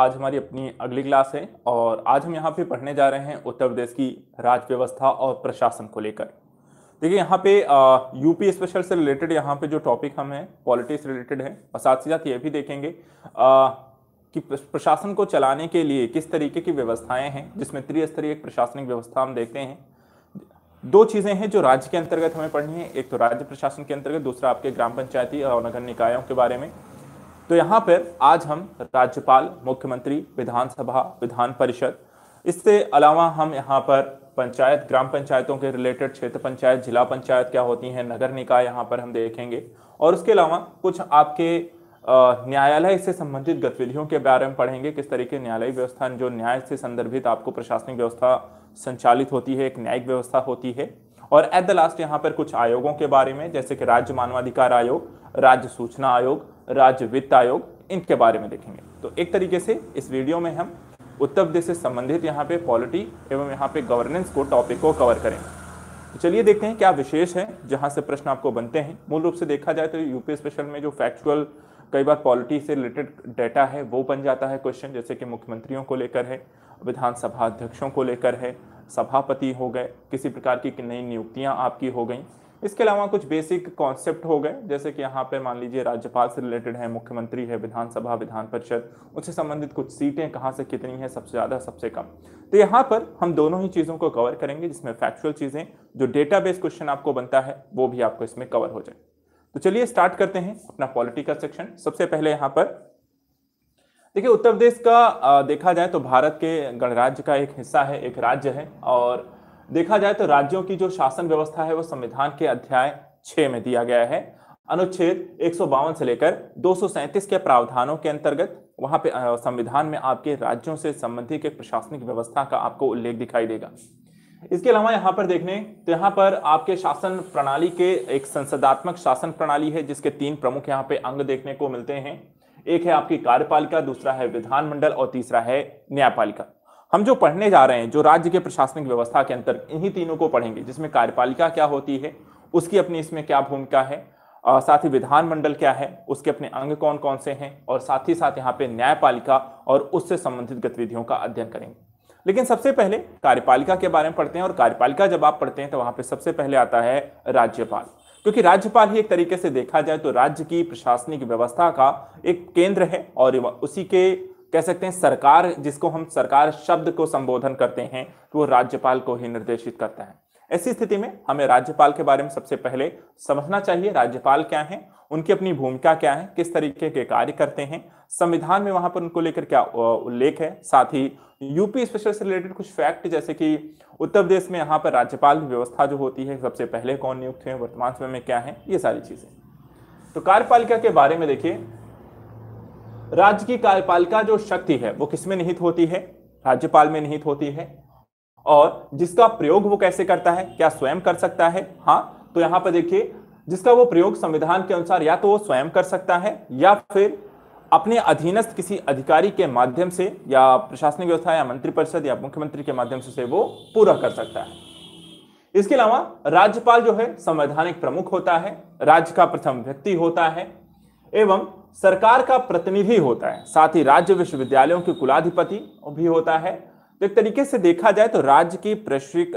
आज हमारी अपनी अगली क्लास है और आज हम यहाँ पे पढ़ने जा रहे हैं उत्तर प्रदेश की राज्य व्यवस्था और प्रशासन को लेकर। देखिए यहाँ पे यूपी स्पेशल से रिलेटेड यहाँ पे जो टॉपिक हम हैं पॉलिटिक्स रिलेटेड है और साथ ही साथ ये भी देखेंगे आ, कि प्रशासन को चलाने के लिए किस तरीके की व्यवस्थाएँ हैं जिसमें त्रिस्तरीय प्रशासनिक व्यवस्था हम देखते हैं। दो चीज़ें हैं जो राज्य के अंतर्गत हमें पढ़नी है एक तो राज्य प्रशासन के अंतर्गत दूसरा आपके ग्राम पंचायती और नगर निकायों के बारे में। तो यहाँ पर आज हम राज्यपाल, मुख्यमंत्री, विधानसभा, विधान परिषद, इससे अलावा हम यहाँ पर पंचायत, ग्राम पंचायतों के रिलेटेड क्षेत्र पंचायत, जिला पंचायत क्या होती हैं, नगर निकाय यहाँ पर हम देखेंगे। और उसके अलावा कुछ आपके न्यायालय से संबंधित गतिविधियों के बारे में पढ़ेंगे। किस तरीके न्यायालय व्यवस्था, जो न्याय से संदर्भित आपको प्रशासनिक व्यवस्था संचालित होती है, एक न्यायिक व्यवस्था होती है। और एट द लास्ट यहाँ पर कुछ आयोगों के बारे में, जैसे कि राज्य मानवाधिकार आयोग, राज्य सूचना आयोग राज्य वित्त आयोग, इनके बारे में देखेंगे। तो एक तरीके से इस वीडियो में हम उत्तर प्रदेश से संबंधित यहाँ पे पॉलिटी एवं यहाँ पे गवर्नेंस को टॉपिक को कवर करेंगे। तो चलिए देखते हैं क्या विशेष है, जहाँ से प्रश्न आपको बनते हैं। मूल रूप से देखा जाए तो यूपी स्पेशल में जो फैक्चुअल कई बार पॉलिटी से रिलेटेड डेटा है, वो बन जाता है क्वेश्चन जैसे कि मुख्यमंत्रियों को लेकर है, विधानसभा अध्यक्षों को लेकर है, सभापति हो गए, किसी प्रकार की नई नियुक्तियाँ आपकी हो गई। इसके अलावा कुछ बेसिक कॉन्सेप्ट हो गए, जैसे कि यहाँ पे मान लीजिए राज्यपाल से रिलेटेड है, मुख्यमंत्री है, विधानसभा, विधान परिषद, उससे संबंधित कुछ सीटें कहाँ से कितनी है, सबसे ज़्यादा, सबसे कम। तो यहाँ पर हम दोनों ही चीज़ों को कवर करेंगे, जिसमें फैक्चुअल चीज़ें, जो डेटा बेस क्वेश्चन आपको बनता है, वो भी आपको इसमें कवर हो जाए। तो चलिए स्टार्ट करते हैं अपना पॉलिटिकल सेक्शन सबसे पहले यहाँ पर, देखिए उत्तर प्रदेश का देखा जाए तो भारत के गणराज्य का एक हिस्सा है, एक राज्य है, और देखा जाए तो राज्यों की जो शासन व्यवस्था है, वो संविधान के अध्याय छह में दिया गया है। अनुच्छेद एक सौ बावन से लेकर दो सौ सैंतीस के प्रावधानों के अंतर्गत वहाँ पे संविधान में आपके राज्यों से संबंधित एक प्रशासनिक व्यवस्था का आपको उल्लेख दिखाई देगा। इसके अलावा यहाँ पर देखने तो यहाँ पर आपके शासन प्रणाली के एक संसदात्मक शासन प्रणाली है, जिसके तीन प्रमुख यहाँ पे अंग देखने को मिलते हैं। एक है आपकी कार्यपालिका, दूसरा है विधानमंडल और तीसरा है न्यायपालिका। हम जो पढ़ने जा रहे हैं, जो राज्य के प्रशासनिक व्यवस्था के अंतर इन्हीं तीनों को पढ़ेंगे, जिसमें कार्यपालिका क्या होती है, उसकी अपनी इसमें क्या भूमिका है और साथ ही विधानमंडल क्या है, उसके अपने अंग कौन कौन से हैं, और साथ ही साथ यहाँ पे न्यायपालिका और उससे संबंधित गतिविधियों का अध्ययन करेंगे। लेकिन सबसे पहले कार्यपालिका के बारे में पढ़ते हैं, और कार्यपालिका जब आप पढ़ते हैं तो वहाँ पे सबसे पहले आता है राज्यपाल। क्योंकि राज्यपाल ही एक तरीके से देखा जाए तो राज्य की प्रशासनिक व्यवस्था का एक केंद्र है, और उसी के कह सकते हैं सरकार, जिसको हम सरकार शब्द को संबोधन करते हैं तो वो राज्यपाल को ही निर्देशित करता है। ऐसी स्थिति में हमें राज्यपाल के बारे में सबसे पहले समझना चाहिए, राज्यपाल क्या है, उनकी अपनी भूमिका क्या है, किस तरीके के कार्य करते हैं, संविधान में वहाँ पर उनको लेकर क्या उल्लेख है। साथ ही यूपी स्पेशल से रिलेटेड कुछ फैक्ट, जैसे कि उत्तर प्रदेश में यहाँ पर राज्यपाल व्यवस्था जो होती है, सबसे पहले कौन नियुक्त है, वर्तमान समय में क्या है, ये सारी चीज़ें। तो कार्यपालिका के बारे में देखिए राज्य की कार्यपालिका जो शक्ति है वो किसमें निहित होती है? राज्यपाल में निहित होती है। और जिसका प्रयोग वो कैसे करता है? क्या स्वयं कर सकता है? हाँ तो यहाँ पर देखिए जिसका वो प्रयोग संविधान के अनुसार या तो वो स्वयं कर सकता है या फिर अपने अधीनस्थ किसी अधिकारी के माध्यम से या प्रशासनिक व्यवस्था या मंत्रिपरिषद या मुख्यमंत्री के माध्यम से, वो पूरा कर सकता है। इसके अलावा राज्यपाल जो है संवैधानिक प्रमुख होता है राज्य का प्रथम व्यक्ति होता है एवं सरकार का प्रतिनिधि होता है, साथ ही राज्य विश्वविद्यालयों के कुलाधिपति भी होता है। तो एक तरीके से देखा जाए तो राज्य की प्रशिक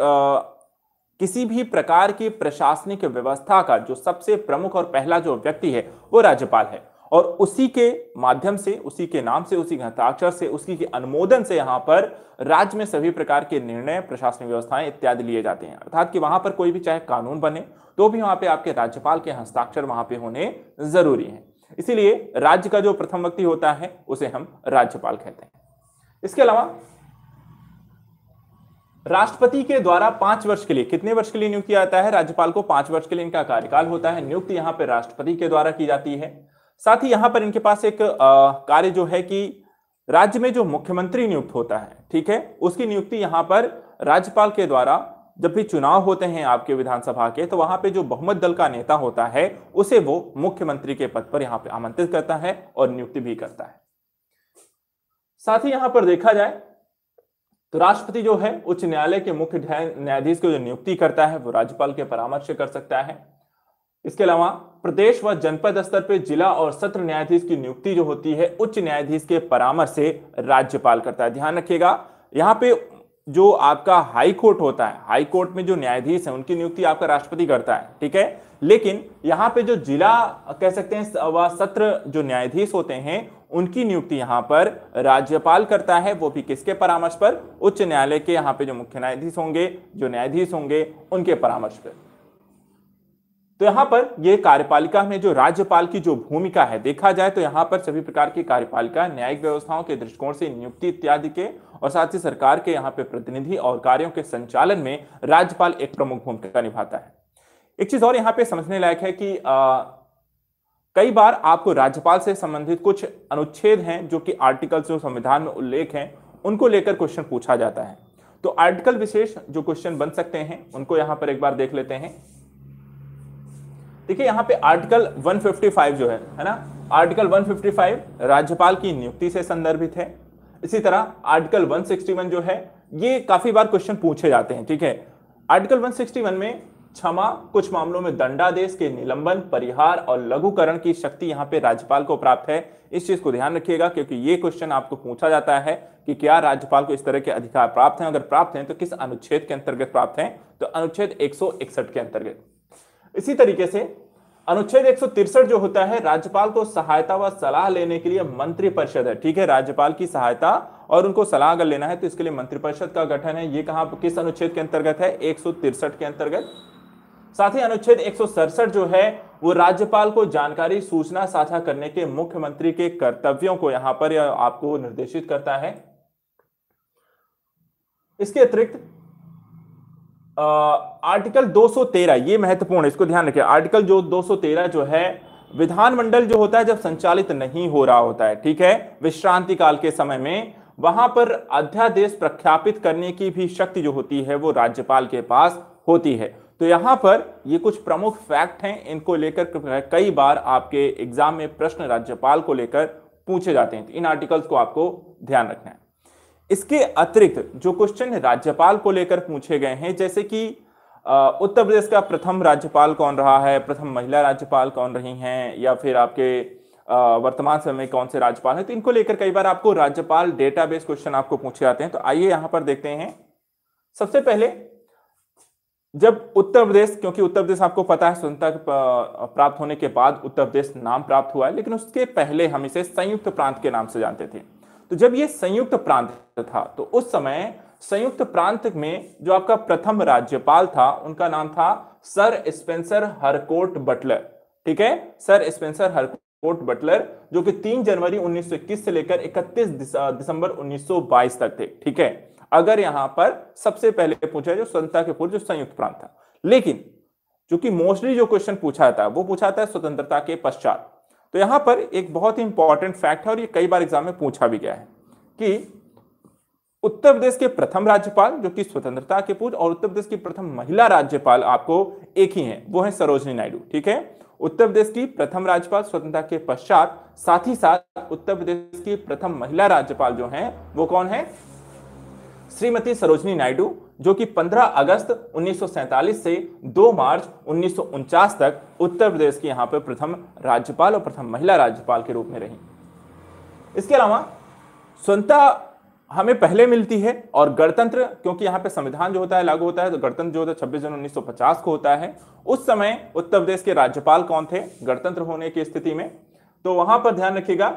किसी भी प्रकार की प्रशासनिक व्यवस्था का जो सबसे प्रमुख और पहला जो व्यक्ति है, वो राज्यपाल है। और उसी के माध्यम से, उसी के नाम से, उसी हस्ताक्षर से, उसी के अनुमोदन से यहाँ पर राज्य में सभी प्रकार के निर्णय, प्रशासनिक व्यवस्थाएँ इत्यादि लिए जाते हैं। अर्थात कि वहाँ पर कोई भी चाहे कानून बने तो भी वहाँ पे आपके राज्यपाल के हस्ताक्षर वहाँ पे होने ज़रूरी है। इसीलिए राज्य का जो प्रथम व्यक्ति होता है, उसे हम राज्यपाल कहते हैं। इसके अलावा, राष्ट्रपति के द्वारा पाँच वर्ष के लिए, कितने वर्ष के लिए नियुक्त किया जाता है? राज्यपाल को पाँच वर्ष के लिए इनका कार्यकाल होता है। नियुक्ति यहाँ पर राष्ट्रपति के द्वारा की जाती है। साथ ही यहाँ पर इनके पास एक कार्य जो है कि राज्य में जो मुख्यमंत्री नियुक्त होता है, ठीक है? उसकी नियुक्ति यहाँ पर राज्यपाल के द्वारा जब भी चुनाव होते हैं आपके विधानसभा के तो वहाँ पे जो बहुमत दल का नेता होता है, उसे वो मुख्यमंत्री के पद पर यहाँ पे आमंत्रित करता है और नियुक्ति भी करता है। साथ ही यहाँ पर देखा जाए तो राष्ट्रपति जो है, उच्च न्यायालय के मुख्य न्यायाधीश को जो नियुक्ति करता है, वो राज्यपाल के परामर्श कर सकता है। इसके अलावा, प्रदेश व जनपद स्तर पर जिला और सत्र न्यायाधीश की नियुक्ति जो होती है, उच्च न्यायाधीश के परामर्श से राज्यपाल करता है। ध्यान रखिएगा, यहाँ पे जो आपका हाई कोर्ट होता है, हाई कोर्ट में जो न्यायाधीश है, उनकी नियुक्ति आपका राष्ट्रपति करता है, ठीक है? लेकिन यहाँ पे जो जिला कह सकते हैं व सत्र जो न्यायाधीश होते हैं, उनकी नियुक्ति यहाँ पर राज्यपाल करता है, वो भी किसके परामर्श पर? उच्च न्यायालय के यहाँ पे जो मुख्य न्यायाधीश होंगे, जो न्यायाधीश होंगे, उनके परामर्श पर तो यहाँ पर यह कार्यपालिका में जो राज्यपाल की जो भूमिका है देखा जाए तो यहाँ पर सभी प्रकार की कार्यपालिका न्यायिक व्यवस्थाओं के दृष्टिकोण से नियुक्ति इत्यादि के और साथ ही सरकार के यहाँ पे प्रतिनिधि और कार्यों के संचालन में राज्यपाल एक प्रमुख भूमिका निभाता है। एक चीज़ और यहाँ पे समझने लायक है कि आ, कई बार आपको राज्यपाल से संबंधित कुछ अनुच्छेद हैं जो कि आर्टिकल जो संविधान में उल्लेख हैं उनको लेकर क्वेश्चन पूछा जाता है। तो आर्टिकल विशेष जो क्वेश्चन बन सकते हैं उनको यहाँ पर एक बार देख लेते हैं। देखिए, यहाँ पे आर्टिकल 155 जो है है ना? आर्टिकल 155 राज्यपाल की नियुक्ति से संदर्भित है। इसी तरह आर्टिकल 161 जो है, ये काफ़ी बार क्वेश्चन पूछे जाते हैं, ठीक है? आर्टिकल 161 में क्षमा, कुछ मामलों में दंडादेश के निलंबन, परिहार और लघुकरण की शक्ति यहाँ पे राज्यपाल को प्राप्त है। इस चीज़ को ध्यान रखिएगा, क्योंकि ये क्वेश्चन आपको पूछा जाता है कि क्या राज्यपाल को इस तरह के अधिकार प्राप्त हैं। अगर प्राप्त हैं तो किस अनुच्छेद के अंतर्गत प्राप्त हैं? तो अनुच्छेद एक सौ इकसठ के अंतर्गत। इसी तरीके से अनुच्छेद एक जो होता है, राज्यपाल को सहायता व सलाह लेने के लिए मंत्रिपरिषद है। ठीक है, राज्यपाल की सहायता और उनको सलाह अगर लेना है तो इसके लिए मंत्रिपरिषद का गठन है। ये कहा, किस अनुच्छेद के अंतर्गत है? एक के अंतर्गत। साथ ही अनुच्छेद एक सौ सड़सठ जो है, वो राज्यपाल को जानकारी, सूचना साझा करने के मुख्यमंत्री के कर्तव्यों को यहाँ पर आपको निर्देशित करता है। इसके अतिरिक्त आर्टिकल 213 ये महत्वपूर्ण है, इसको ध्यान रखिए। आर्टिकल जो 213 जो है, विधानमंडल जो होता है, जब संचालित नहीं हो रहा होता है, ठीक है? विश्रांति काल के समय में, वहाँ पर अध्यादेश प्रख्यापित करने की भी शक्ति जो होती है, वो राज्यपाल के पास होती है। तो यहाँ पर ये कुछ प्रमुख फैक्ट हैं, इनको लेकर कई बार आपके एग्ज़ाम में प्रश्न राज्यपाल को लेकर पूछे जाते हैं। तो इन आर्टिकल्स को आपको ध्यान रखना है। इसके अतिरिक्त जो क्वेश्चन राज्यपाल को लेकर पूछे गए हैं, जैसे कि उत्तर प्रदेश का प्रथम राज्यपाल कौन रहा है, प्रथम महिला राज्यपाल कौन रही हैं, या फिर आपके वर्तमान समय में कौन से राज्यपाल हैं तो इनको लेकर कई बार आपको राज्यपाल डेटाबेस क्वेश्चन आपको पूछे जाते हैं। तो आइए यहाँ पर देखते हैं। सबसे पहले, जब उत्तर प्रदेश, क्योंकि उत्तर प्रदेश आपको पता है, स्वतंत्रता प्राप्त होने के बाद उत्तर प्रदेश नाम प्राप्त हुआ है, लेकिन उसके पहले हम इसे संयुक्त प्रांत के नाम से जानते थे। तो जब ये संयुक्त प्रांत था तो उस समय संयुक्त प्रांत में जो आपका प्रथम राज्यपाल था, उनका नाम था सर स्पेंसर हरकोट बटलर। ठीक है? सर स्पेंसर हरकोट बटलर, जो कि 3 जनवरी 1921 से लेकर 31 दिसंबर 1922 तक थे। ठीक है? अगर यहाँ पर सबसे पहले पूछा जो स्वतंत्रता के पूर्व जो संयुक्त प्रांत था। लेकिन जो कि मोस्टली जो क्वेश्चन पूछा था, वो पूछा था स्वतंत्रता के पश्चात। तो यहाँ पर एक बहुत ही इंपॉर्टेंट फैक्ट है और ये कई बार एग्ज़ाम में पूछा भी गया है कि उत्तर प्रदेश के प्रथम राज्यपाल, जो कि स्वतंत्रता के पूर्व, और उत्तर प्रदेश की प्रथम महिला राज्यपाल आपको एक ही है, वो है सरोजनी नायडू, ठीक है? उत्तर प्रदेश की प्रथम राज्यपाल, स्वतंत्रता के पश्चात, साथ ही साथ उत्तर प्रदेश की प्रथम महिला राज्यपाल जो है, वो कौन है? श्रीमती सरोजनी नायडू जो कि 15 अगस्त 1947 से 2 मार्च उन्नीस सौ उनचास तक उत्तर प्रदेश की यहाँ पर प्रथम राज्यपाल और प्रथम महिला राज्यपाल के रूप में रही। इसके अलावा स्वतंत्रता हमें पहले मिलती है और गणतंत्र, क्योंकि यहाँ पे संविधान जो होता है, लागू होता है तो गणतंत्र जो होता है, छब्बीस जनवरी 1950 को होता है। उस समय उत्तर प्रदेश के राज्यपाल कौन थे? गणतंत्र होने की स्थिति में। तो वहाँ पर ध्यान रखिएगा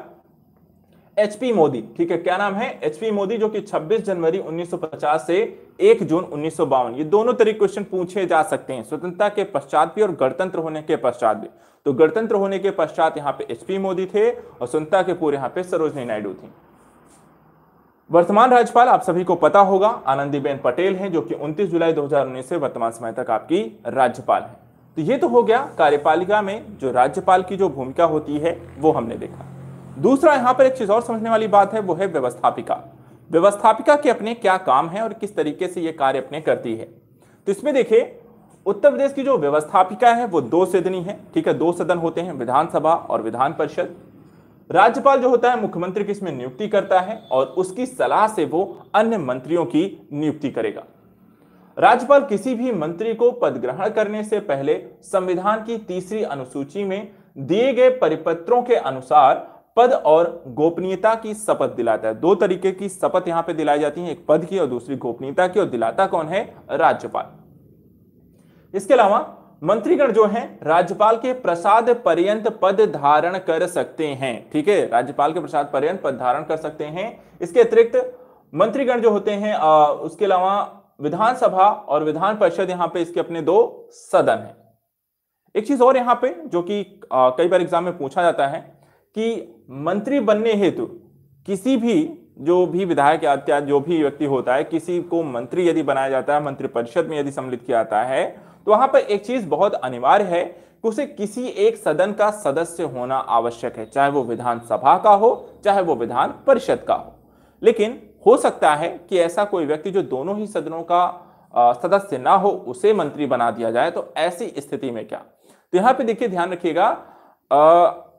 एचपी मोदी ठीक है? क्या नाम है? एचपी मोदी जो कि 26 जनवरी 1950 से 1 जून उन्नीस ये दोनों तरीके क्वेश्चन पूछे जा सकते हैं, स्वतंत्रता के पश्चात भी और गणतंत्र होने के पश्चात भी। तो गणतंत्र होने के पश्चात यहाँ पे एचपी मोदी थे और स्वतंत्रता के पूर्व यहाँ पे सरोजनी नायडू थी। वर्तमान राज्यपाल, आप सभी को पता होगा, आनंदीबेन पटेल हैं, जो कि 29 जुलाई 2019 से वर्तमान समय तक आपकी राज्यपाल है। तो ये तो हो गया कार्यपालिका में जो राज्यपाल की जो भूमिका होती है, वो हमने देखा। दूसरा यहाँ पर एक चीज़ और समझने वाली बात है, वो है व्यवस्थापिका। व्यवस्थापिका के अपने क्या काम है और किस तरीके से ये कार्य अपने करती है? तो इसमें देखिए, उत्तर प्रदेश की जो व्यवस्थापिका है, वो दो सदनी है, ठीक है? दो सदन होते हैं, विधानसभा और विधान परिषद। राज्यपाल जो होता है, मुख्यमंत्री की इसमें नियुक्ति करता है और उसकी सलाह से वो अन्य मंत्रियों की नियुक्ति करेगा। राज्यपाल किसी भी मंत्री को पद ग्रहण करने से पहले संविधान की तीसरी अनुसूची में दिए गए परिपत्रों के अनुसार पद और गोपनीयता की शपथ दिलाता है। दो तरीके की शपथ यहाँ पे दिलाई जाती है एक पद की और दूसरी गोपनीयता की और दिलाता कौन है? राज्यपाल। इसके अलावा मंत्रीगण जो हैं राज्यपाल के प्रसाद पर्यंत पद धारण कर सकते हैं। ठीक है? राज्यपाल के प्रसाद पर्यंत पद धारण कर सकते हैं। इसके अतिरिक्त मंत्रीगण जो होते हैं आ, उसके अलावा विधानसभा और विधान परिषद यहाँ पे इसके अपने दो सदन हैं। एक चीज़ और यहाँ पे जो कि कई बार एग्ज़ाम में पूछा जाता है कि मंत्री बनने हेतु किसी भी, जो भी विधायक या जो भी व्यक्ति होता है, किसी को मंत्री यदि बनाया जाता है मंत्री परिषद में यदि सम्मिलित किया जाता है तो वहाँ पर एक चीज़ बहुत अनिवार्य है कि उसे किसी एक सदन का सदस्य होना आवश्यक है, चाहे वो विधानसभा का हो, चाहे वो विधान परिषद का हो। लेकिन हो सकता है कि ऐसा कोई व्यक्ति जो दोनों ही सदनों का सदस्य ना हो, उसे मंत्री बना दिया जाए तो ऐसी स्थिति में क्या? तो यहाँ पे देखिए ध्यान रखिएगा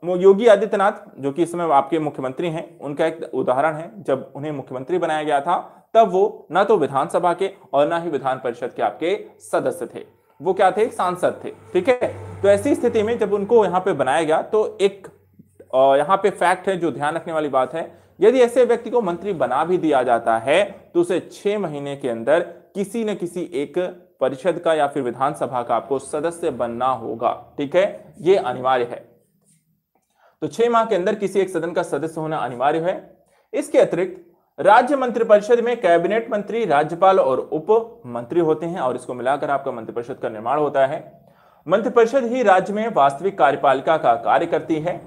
योगी आदित्यनाथ, जो कि इस समय आपके मुख्यमंत्री हैं, उनका एक उदाहरण है। जब उन्हें मुख्यमंत्री बनाया गया था, तब वो ना तो विधानसभा के और ना ही विधान परिषद के आपके सदस्य थे। वो क्या थे? सांसद थे, ठीक है? तो ऐसी स्थिति में जब उनको यहाँ पे बनाया गया तो एक यहाँ पे फैक्ट है, जो ध्यान रखने वाली बात है, यदि ऐसे व्यक्ति को मंत्री बना भी दिया जाता है तो उसे छह महीने के अंदर किसी न किसी एक परिषद का या फिर विधानसभा का आपको सदस्य बनना होगा, ठीक है? ये अनिवार्य है। तो छह माह के अंदर किसी एक सदन का सदस्य होना अनिवार्य है। इसके अतिरिक्त, राज्य मंत्रिपरिषद में कैबिनेट मंत्री, राज्यपाल और उप मंत्री होते हैं और इसको मिलाकर आपका मंत्रिपरिषद का निर्माण होता है। मंत्रिपरिषद ही राज्य में वास्तविक कार्यपालिका का कार्य करती है।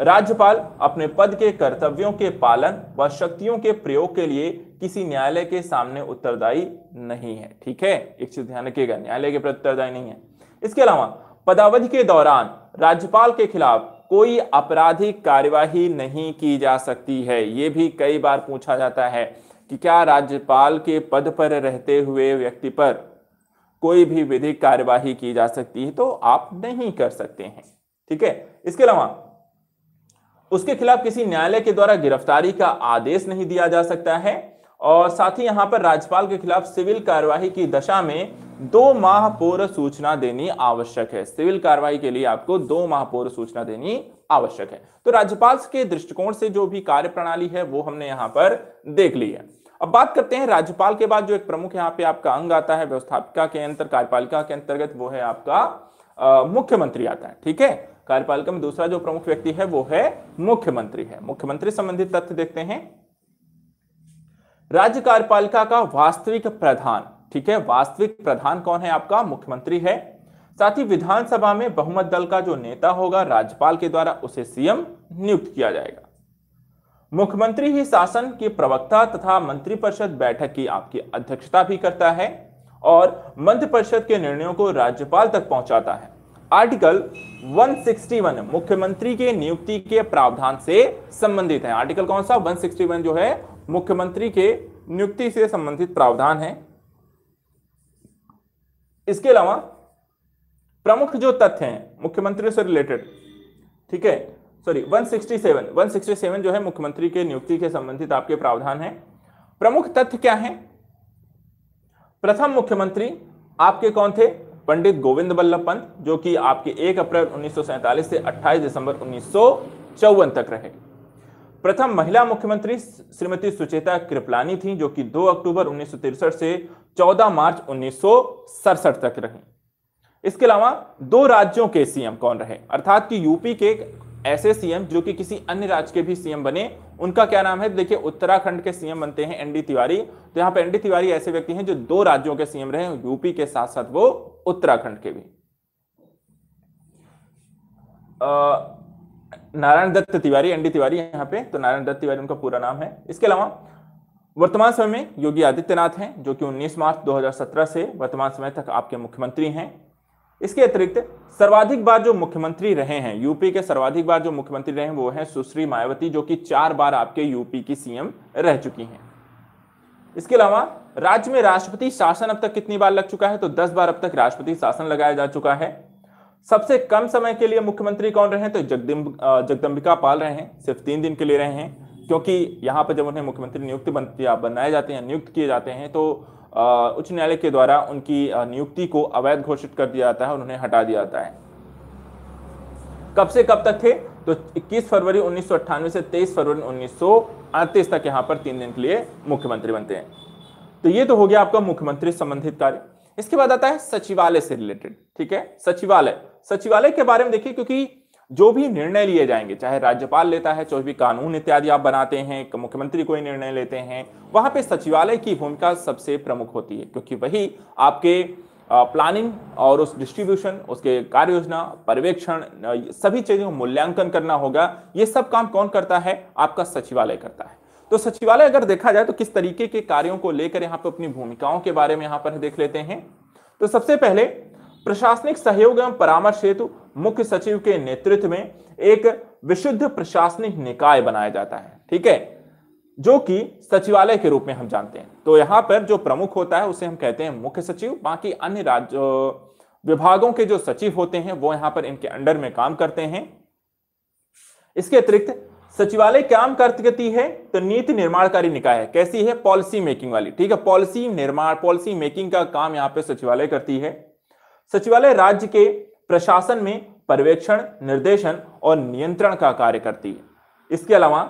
राज्यपाल अपने पद के कर्तव्यों के पालन व शक्तियों के प्रयोग के लिए किसी न्यायालय के सामने उत्तरदायी नहीं है। ठीक है? एक चीज़ ध्यान रखिएगा, न्यायालय के प्रति उत्तरदायी नहीं है। इसके अलावा, पदावधि के दौरान राज्यपाल के खिलाफ कोई आपराधिक कार्यवाही नहीं की जा सकती है। ये भी कई बार पूछा जाता है कि क्या राज्यपाल के पद पर रहते हुए व्यक्ति पर कोई भी विधिक कार्यवाही की जा सकती है तो आप नहीं कर सकते हैं। ठीक है? इसके अलावा, उसके खिलाफ किसी न्यायालय के द्वारा गिरफ्तारी का आदेश नहीं दिया जा सकता है और साथ ही यहाँ पर राज्यपाल के खिलाफ सिविल कार्यवाही की दशा में दो माह पूर्व सूचना देनी आवश्यक है। सिविल कार्रवाई के लिए आपको दो माह पूर्व सूचना देनी आवश्यक है। तो राज्यपाल के दृष्टिकोण से जो भी कार्य प्रणाली है, वो हमने यहाँ पर देख ली है। अब बात करते हैं राज्यपाल के बाद जो एक प्रमुख यहाँ पे आपका अंग आता है, व्यवस्थापिका के अंतर, कार्यपालिका के अंतर्गत, वो है आपका मुख्यमंत्री आता है। ठीक है? कार्यपालिका में दूसरा जो प्रमुख व्यक्ति है, वो है मुख्यमंत्री है। मुख्यमंत्री संबंधित तथ्य देखते हैं। राज्य कार्यपालिका का वास्तविक प्रधान, ठीक है? वास्तविक प्रधान कौन है आपका? मुख्यमंत्री है। साथ ही विधानसभा में बहुमत दल का जो नेता होगा, राज्यपाल के द्वारा उसे सीएम नियुक्त किया जाएगा। मुख्यमंत्री ही शासन के प्रवक्ता तथा मंत्रिपरिषद बैठक की आपकी अध्यक्षता भी करता है और मंत्रिपरिषद के निर्णयों को राज्यपाल तक पहुंचाता है। आर्टिकल 161 मुख्यमंत्री के नियुक्ति के प्रावधान से संबंधित है। आर्टिकल कौन सा? 161 जो है मुख्यमंत्री के नियुक्ति से संबंधित प्रावधान है। इसके अलावा प्रमुख जो तथ्य हैं मुख्यमंत्री से रिलेटेड ठीक है? सॉरी 167 167 जो है मुख्यमंत्री के नियुक्ति के संबंधित आपके प्रावधान है। प्रमुख तथ्य क्या है? प्रथम मुख्यमंत्री आपके कौन थे? पंडित गोविंद बल्लभ पंत, जो कि आपके 1 अप्रैल उन्नीस सौ सैंतालीस से 28 दिसंबर उन्नीस सौ चौवन तक रहे। प्रथम महिला मुख्यमंत्री श्रीमती सुचेता कृपलानी थी, जो कि 2 अक्टूबर उन्नीस से 14 मार्च उन्नीस सौ सड़सठ तक रही। इसके अलावा दो राज्यों के सीएम कौन रहे? अर्थात कि यूपी के ऐसे सीएम जो कि किसी अन्य राज्य के भी सीएम बने, उनका क्या नाम है? देखिए, उत्तराखंड के सीएम बनते हैं एनडी तिवारी। तो यहाँ पर एनडी तिवारी ऐसे व्यक्ति हैं जो दो राज्यों के सीएम रहे, यूपी के साथ साथ वो उत्तराखंड के भी। नारायण दत्त तिवारी एनडी तिवारी यहाँ पे तो नारायण दत्त तिवारी उनका पूरा नाम है। इसके अलावा, वर्तमान समय में योगी आदित्यनाथ हैं, जो कि 19 मार्च 2017 से वर्तमान समय तक आपके मुख्यमंत्री हैं। इसके अतिरिक्त, सर्वाधिक बार जो मुख्यमंत्री रहे हैं, यूपी के सर्वाधिक बार जो मुख्यमंत्री रहे हैं, वो हैं सुश्री मायावती, जो कि चार बार आपके यूपी की सीएम रह चुकी हैं। इसके अलावा, राज्य में राष्ट्रपति शासन अब तक कितनी बार लग चुका है? तो दस बार अब तक राष्ट्रपति शासन लगाया जा चुका है। सबसे कम समय के लिए मुख्यमंत्री कौन रहे हैं? तो जगदम्ब जगदम्बिका पाल रहे हैं, सिर्फ़ तीन दिन के लिए रहे हैं, क्योंकि यहाँ पर जब उन्हें मुख्यमंत्री नियुक्त बनाए जाते हैं, नियुक्त किए जाते हैं तो उच्च न्यायालय के द्वारा उनकी नियुक्ति को अवैध घोषित कर दिया जाता है उन्हें हटा दिया जाता है। कब से कब तक थे? तो 21 फरवरी उन्नीस सौ अट्ठानवे से 23 फरवरी उन्नीस तक यहाँ पर तीन दिन के लिए मुख्यमंत्री बनते हैं। तो ये तो हो गया आपका मुख्यमंत्री संबंधित कार्य। इसके बाद आता है सचिवालय से रिलेटेड, ठीक है? सचिवालय। सचिवालय के बारे में देखिए, क्योंकि जो भी निर्णय लिए जाएँगे, चाहे राज्यपाल लेता है जो भी कानून इत्यादि आप बनाते हैं मुख्यमंत्री कोई निर्णय लेते हैं, वहाँ पे सचिवालय की भूमिका सबसे प्रमुख होती है, क्योंकि वही आपके प्लानिंग और उस डिस्ट्रीब्यूशन उसके कार्य योजना पर्यवेक्षण सभी चीज़ों मूल्यांकन करना होगा। ये सब काम कौन करता है? आपका सचिवालय करता है। तो सचिवालय अगर देखा जाए तो किस तरीके के कार्यों को लेकर यहाँ पर अपनी भूमिकाओं के बारे में यहाँ पर देख लेते हैं। तो सबसे पहले प्रशासनिक सहयोग एवं परामर्श हेतु मुख्य सचिव के नेतृत्व में एक विशुद्ध प्रशासनिक निकाय बनाया जाता है, ठीक है, जो कि सचिवालय के रूप में हम जानते हैं। तो यहाँ पर जो प्रमुख होता है उसे हम कहते हैं मुख्य सचिव, बाकी अन्य राज्य विभागों के जो सचिव होते हैं वो यहाँ पर इनके अंडर में काम करते हैं। इसके अतिरिक्त सचिवालय काम करती है तो नीति निर्माणकारी निकाय है। कैसी है? पॉलिसी मेकिंग वाली। ठीक है? पॉलिसी निर्माण पॉलिसी मेकिंग का काम यहाँ पे सचिवालय करती है। सचिवालय राज्य के प्रशासन में पर्यवेक्षण, निर्देशन और नियंत्रण का कार्य करती है। इसके अलावा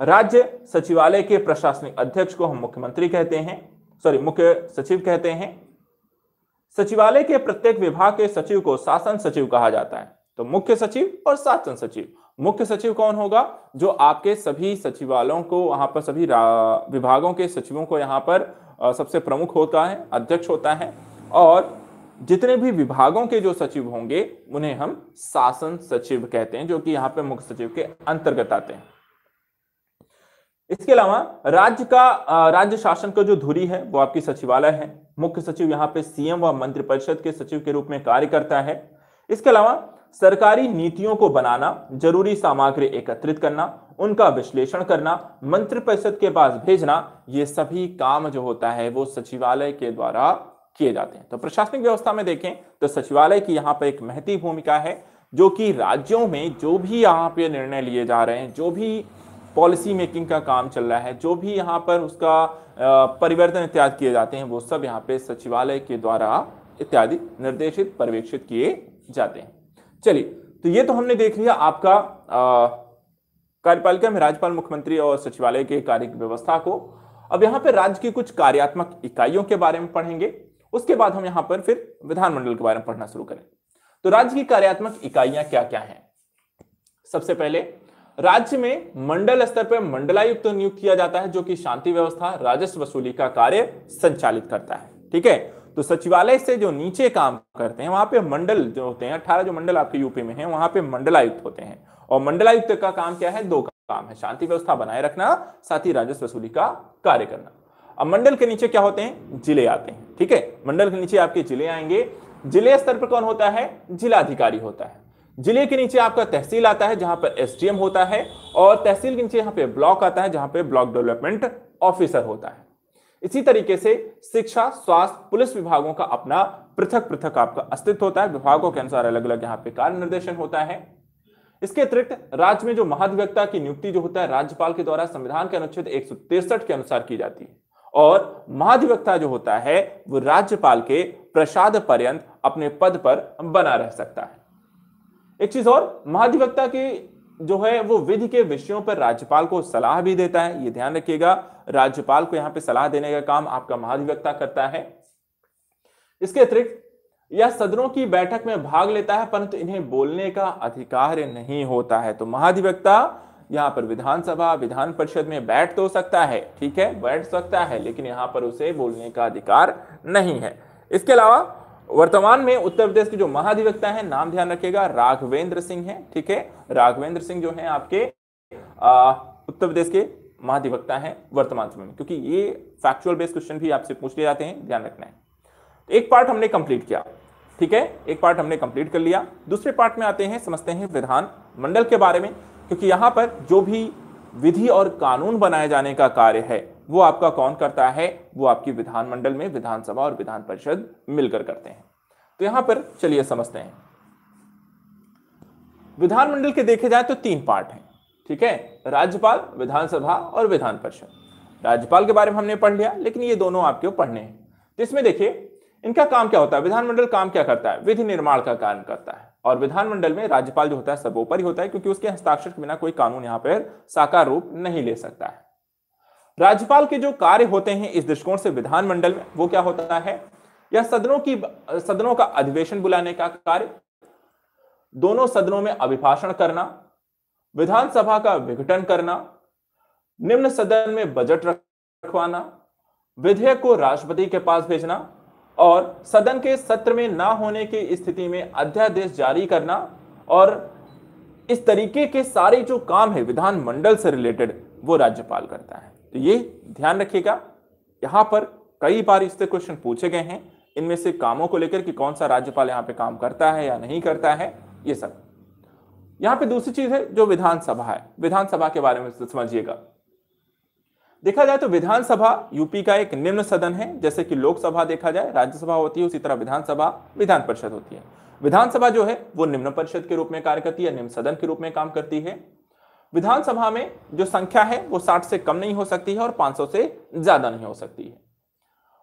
राज्य सचिवालय के प्रशासनिक अध्यक्ष को हम मुख्यमंत्री कहते हैं। सॉरी मुख्य सचिव कहते हैं। सचिवालय के प्रत्येक विभाग के सचिव को शासन सचिव कहा जाता है। तो मुख्य सचिव और शासन सचिव। मुख्य सचिव कौन होगा? जो आपके सभी सचिवालयों को, वहाँ पर सभी विभागों के सचिवों को यहाँ पर सबसे प्रमुख होता है, अध्यक्ष होता है। और जितने भी विभागों के जो सचिव होंगे, उन्हें हम शासन सचिव कहते हैं, जो कि यहाँ पे मुख्य सचिव के अंतर्गत आते हैं। इसके अलावा राज्य का राज्य शासन का जो धुरी है, वो आपकी सचिवालय है। मुख्य सचिव यहाँ पे सीएम व मंत्रिपरिषद के सचिव के रूप में कार्य करता है। इसके अलावा सरकारी नीतियों को बनाना, ज़रूरी सामग्री एकत्रित करना, उनका विश्लेषण करना मंत्रिपरिषद के पास भेजना, ये सभी काम जो होता है वो सचिवालय के द्वारा किए जाते हैं। तो प्रशासनिक व्यवस्था में देखें तो सचिवालय की यहाँ पर एक महती भूमिका है, जो कि राज्यों में जो भी यहाँ पे निर्णय लिए जा रहे हैं, जो भी पॉलिसी मेकिंग का काम चल रहा है, जो भी यहाँ पर उसका परिवर्तन इत्यादि किए जाते हैं, वो सब यहाँ पे सचिवालय के द्वारा इत्यादि निर्देशित, पर्यवेक्षित किए जाते हैं। चलिए तो ये तो हमने देख लिया आपका कार्यपालिका में राज्यपाल, मुख्यमंत्री और सचिवालय के कार्य की व्यवस्था को। अब यहाँ पर राज्य की कुछ कार्यात्मक इकाइयों के बारे में पढ़ेंगे। उसके बाद हम यहाँ पर फिर विधानमंडल के बारे में पढ़ना शुरू करें। तो राज्य की कार्यात्मक इकाइयाँ क्या क्या हैं? सबसे पहले, राज्य में मंडल स्तर पर मंडलायुक्त तो नियुक्त किया जाता है, जो कि शांति व्यवस्था, राजस्व वसूली का कार्य संचालित करता है। ठीक है? तो सचिवालय से जो नीचे काम करते हैं, वहाँ पे मंडल जो होते हैं, अठारह जो मंडल आपके यूपी में है, वहाँ पे मंडलायुक्त होते हैं। और मंडलायुक्त का काम क्या है? दो काम है, शांति व्यवस्था बनाए रखना, साथ ही राजस्व वसूली का कार्य करना। अब मंडल के नीचे क्या होते हैं? ज़िले आते हैं, ठीक है? मंडल के नीचे आपके ज़िले आएँगे। ज़िले स्तर पर कौन होता है? जिलाधिकारी होता है। ज़िले के नीचे आपका तहसील आता है, जहाँ पर एसडीएम होता है, और तहसील के नीचे यहाँ पे ब्लॉक आता है, जहाँ पे ब्लॉक डेवलपमेंट ऑफिसर होता है। इसी तरीके से शिक्षा, स्वास्थ्य, पुलिस विभागों का अपना पृथक पृथक आपका अस्तित्व होता है। विभागों के अनुसार अलग अलग यहाँ पे कार्य निर्देशन होता है। इसके अतिरिक्त राज्य में जो महाधिवक्ता की नियुक्ति जो होता है, राज्यपाल के द्वारा संविधान के अनुच्छेद एक के अनुसार की जाती है। और महाधिवक्ता जो होता है, वो राज्यपाल के प्रसाद पर्यंत अपने पद पर बना रह सकता है। एक चीज़ और महाधिवक्ता की जो है, वो विधि के विषयों पर राज्यपाल को सलाह भी देता है। ये ध्यान रखिएगा, राज्यपाल को यहाँ पे सलाह देने का काम आपका महाधिवक्ता करता है। इसके अतिरिक्त, यह सदनों की बैठक में भाग लेता है, परंतु इन्हें बोलने का अधिकार नहीं होता है। तो महाधिवक्ता यहाँ पर विधानसभा, विधान परिषद में बैठ तो सकता है, ठीक है, बैठ सकता है, लेकिन यहाँ पर उसे बोलने का अधिकार नहीं है। इसके अलावा वर्तमान में उत्तर प्रदेश के जो महाधिवक्ता है नाम ध्यान रखिएगा राघवेंद्र सिंह है ठीक है? राघवेंद्र सिंह जो है आपके आ, उत्तर प्रदेश के महाधिवक्ता है वर्तमान समय में क्योंकि ये फैक्चुअल बेस्ड क्वेश्चन भी आपसे पूछ लिए जाते हैं ध्यान रखना है। एक पार्ट हमने कंप्लीट किया ठीक है? एक पार्ट हमने कंप्लीट कर लिया। दूसरे पार्ट में आते हैं समझते हैं विधान मंडल के बारे में क्योंकि यहाँ पर जो भी विधि और कानून बनाए जाने का कार्य है वो आपका कौन करता है? वो आपकी विधानमंडल में विधानसभा और विधान परिषद मिलकर करते हैं। तो यहाँ पर चलिए समझते हैं। विधानमंडल के देखे जाए तो तीन पार्ट हैं, ठीक है? राज्यपाल, विधानसभा और विधान परिषद। राज्यपाल के बारे में हमने पढ़ लिया, लेकिन ये दोनों आपके पढ़ने हैं। तो इसमें देखिए, इनका काम क्या होता है? विधानमंडल काम क्या करता है? विधि निर्माण का कार्य करता है। और विधानमंडल में राज्यपाल जो होता है सर्वोपरि होता है, क्योंकि उसके हस्ताक्षर के बिना कोई कानून यहाँ पर साकार रूप नहीं ले सकता है। राज्यपाल के जो कार्य होते हैं इस दृष्टिकोण से विधानमंडल में, वो क्या होता है? या सदनों की, सदनों का अधिवेशन बुलाने का कार्य? दोनों सदनों में अभिभाषण करना, विधानसभा का विघटन करना, निम्न सदन में बजट रखवाना, विधेयक को राष्ट्रपति के पास भेजना और सदन के सत्र में ना होने की स्थिति में अध्यादेश जारी करना और इस तरीके के सारे जो काम है विधानमंडल से रिलेटेड, वो राज्यपाल करता है। तो ये ध्यान रखिएगा, यहाँ पर कई बार इससे क्वेश्चन पूछे गए हैं, इनमें से कामों को लेकर कि कौन सा राज्यपाल यहाँ पे काम करता है या नहीं करता है, ये सब। यहाँ पे दूसरी चीज़ है जो विधानसभा है, विधानसभा के बारे में समझिएगा। देखा जाए तो विधानसभा यूपी का एक निम्न सदन है, जैसे कि लोकसभा देखा जाए, राज्यसभा होती है, उसी तरह विधानसभा विधान परिषद होती है। विधानसभा जो है, वो निम्न परिषद के रूप में कार्य करती है, निम्न सदन के रूप में काम करती है। विधानसभा में जो संख्या है वो 60 से कम नहीं हो सकती है और 500 से ज़्यादा नहीं हो सकती है।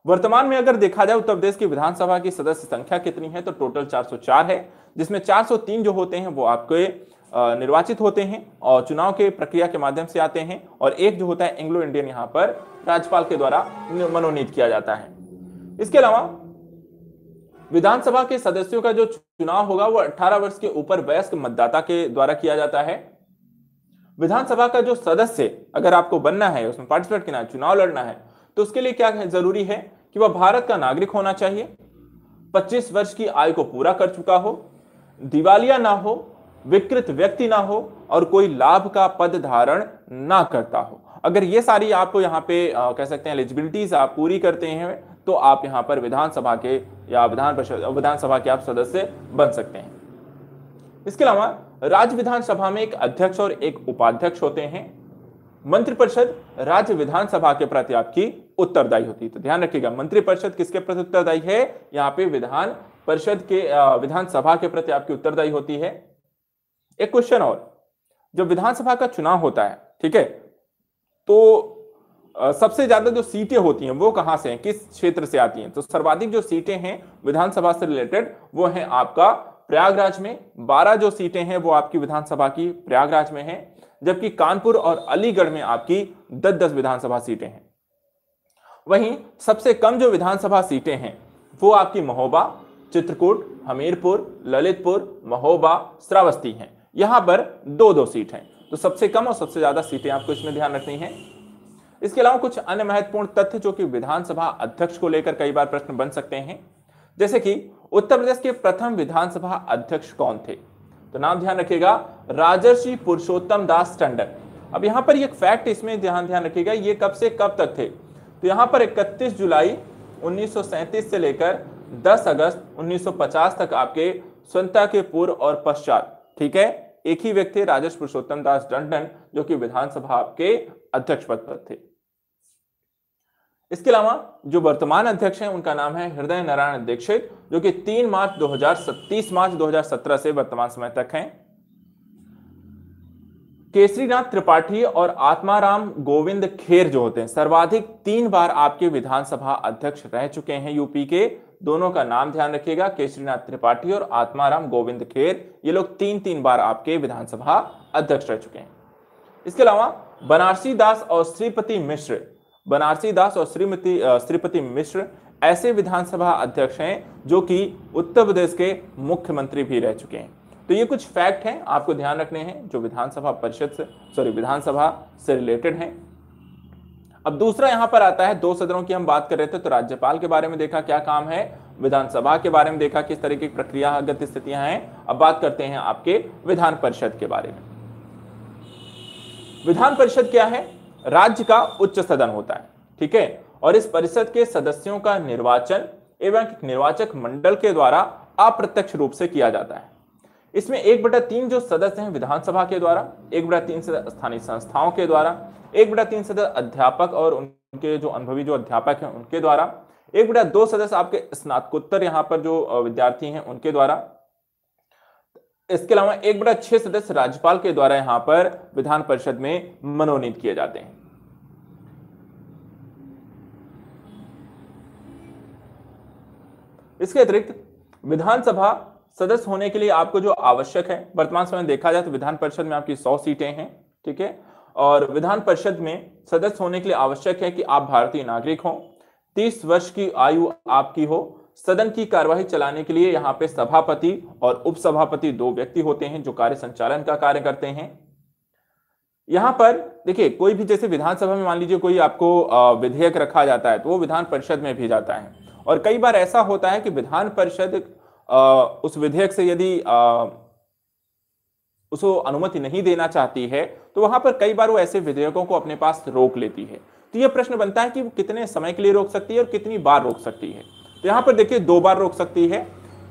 वर्तमान में अगर देखा जाए उत्तर प्रदेश की विधानसभा की सदस्य संख्या कितनी है तो टोटल 404 है, जिसमें 403 जो होते हैं वो आपके निर्वाचित होते हैं और चुनाव के प्रक्रिया के माध्यम से आते हैं और एक जो होता है एंग्लो इंडियन यहाँ पर राज्यपाल के द्वारा मनोनीत किया जाता है। इसके अलावा विधानसभा के सदस्यों का जो चुनाव होगा वो 18 वर्ष के ऊपर वयस्क मतदाता के द्वारा किया जाता है विधानसभा का जो सदस्य अगर आपको बनना है उसमें पार्टिसिपेट करना है चुनाव लड़ना है तो उसके लिए क्या है ज़रूरी है कि वह भारत का नागरिक होना चाहिए। 25 वर्ष की आयु को पूरा कर चुका हो दिवालिया ना हो विकृत व्यक्ति ना हो और कोई लाभ का पद धारण ना करता हो। अगर ये सारी आपको यहाँ पे आ, कह सकते हैं एलिजिबिलिटीज आप पूरी करते हैं तो आप यहाँ पर विधानसभा के या विधान परिषद विधानसभा के आप सदस्य बन सकते हैं। इसके अलावा राज्य विधानसभा में एक अध्यक्ष और एक उपाध्यक्ष होते हैं। मंत्रिपरिषद राज्य विधानसभा के प्रति आपकी उत्तरदायी होती है। तो ध्यान रखिएगा, मंत्रिपरिषद किसके प्रति उत्तरदायी है? यहाँ पे विधान परिषद के विधानसभा के प्रति आपकी उत्तरदायी होती है। एक क्वेश्चन और, जब विधानसभा का चुनाव होता है, ठीक है तो सबसे ज़्यादा जो सीटें होती हैं वो कहाँ से हैं? किस क्षेत्र से आती हैं? तो सर्वाधिक जो सीटें हैं विधानसभा से रिलेटेड वो है आपका प्रयागराज में 12 जो सीटें हैं वो आपकी विधानसभा की प्रयागराज में हैं, जबकि कानपुर और अलीगढ़ में आपकी 10-10 विधानसभा सीटें हैं। वहीं सबसे कम जो विधानसभा सीटें हैं, वो आपकी महोबा, चित्रकूट, हमीरपुर, ललितपुर, महोबा, श्रावस्ती हैं। यहाँ पर दो दो सीट हैं। तो सबसे कम और सबसे ज़्यादा सीटें आपको इसमें ध्यान रखनी है। इसके अलावा कुछ अन्य महत्वपूर्ण तथ्य जो कि विधानसभा अध्यक्ष को लेकर कई बार प्रश्न बन सकते हैं, जैसे कि उत्तर प्रदेश के प्रथम विधानसभा अध्यक्ष कौन थे? तो नाम ध्यान रखिएगा, राजर्षि पुरुषोत्तम दास टंडन। अब यहाँ पर एक फैक्ट इसमें ध्यान ध्यान रखिएगा, ये कब से कब तक थे? तो यहाँ पर 31 जुलाई 1937 से लेकर 10 अगस्त 1950 तक आपके स्वतंत्रता के पूर्व और पश्चात, ठीक है? एक ही व्यक्ति राजेश पुरुषोत्तम दास टंडन, जो कि विधानसभा के अध्यक्ष पद पर थे। इसके अलावा जो वर्तमान अध्यक्ष हैं, उनका नाम है हृदय नारायण दीक्षित। जो कि 3 मार्च 2030 मार्च 2017 से वर्तमान समय तक हैं। केसरीनाथ त्रिपाठी और आत्माराम गोविंद खेर जो होते हैं, सर्वाधिक तीन बार आपके विधानसभा अध्यक्ष रह चुके हैं यूपी के। दोनों का नाम ध्यान रखिएगा, केसरीनाथ त्रिपाठी और आत्माराम गोविंद खेर। ये लोग तीन तीन बार आपके विधानसभा अध्यक्ष रह चुके हैं। इसके अलावा बनारसी दास और श्रीपति मिश्र, बनारसी दास और श्रीमती श्रीपति मिश्र ऐसे विधानसभा अध्यक्ष हैं जो कि उत्तर प्रदेश के मुख्यमंत्री भी रह चुके हैं। तो ये कुछ फैक्ट हैं, आपको ध्यान रखने हैं, जो विधानसभा परिषद से, सॉरी, विधानसभा से रिलेटेड हैं। अब दूसरा यहाँ पर आता है, दो सदनों की हम बात कर रहे थे तो राज्यपाल के बारे में देखा क्या काम है, विधानसभा के बारे में देखा किस तरीके की प्रक्रियागत स्थितियाँ हैं। अब बात करते हैं आपके विधान परिषद के बारे में। विधान परिषद क्या है? राज्य का उच्च सदन होता है, ठीक है? और इस परिषद के सदस्यों का निर्वाचन एवं निर्वाचक मंडल के द्वारा अप्रत्यक्ष रूप से किया जाता है। इसमें एक बटा तीन जो सदस्य हैं विधानसभा के द्वारा, एक बटा तीन सदस्य स्थानीय संस्थाओं के द्वारा, एक बटा तीन सदस्य अध्यापक और उनके जो अनुभवी जो अध्यापक हैं उनके द्वारा, एक बटा दो सदस्य आपके स्नातकोत्तर यहाँ पर जो विद्यार्थी हैं उनके द्वारा, इसके अलावा एक बटा छह सदस्य राज्यपाल के द्वारा यहाँ पर विधान परिषद में मनोनीत किए जाते हैं। इसके अतिरिक्त विधानसभा सदस्य होने के लिए आपको जो आवश्यक है, वर्तमान समय देखा जाए तो विधान परिषद में आपकी सौ सीटें हैं, ठीक है? और विधान परिषद में सदस्य होने के लिए आवश्यक है कि आप भारतीय नागरिक हो, तीस वर्ष की आयु आपकी हो, सदन की कार्यवाही चलाने के लिए यहाँ पे सभापति और उपसभापति दो व्यक्ति होते हैं जो कार्य संचालन का कार्य करते हैं। यहाँ पर देखिए, कोई भी जैसे विधानसभा में मान लीजिए कोई आपको विधेयक रखा जाता है तो वो विधान परिषद में भी जाता है। और कई बार ऐसा होता है कि विधान परिषद उस विधेयक से यदि उसको अनुमति नहीं देना चाहती है तो वहाँ पर कई बार वो ऐसे विधेयकों को अपने पास रोक लेती है। तो यह प्रश्न बनता है कि वो कितने समय के लिए रोक सकती है और कितनी बार रोक सकती है। तो यहाँ पर देखिए, दो बार रोक सकती है।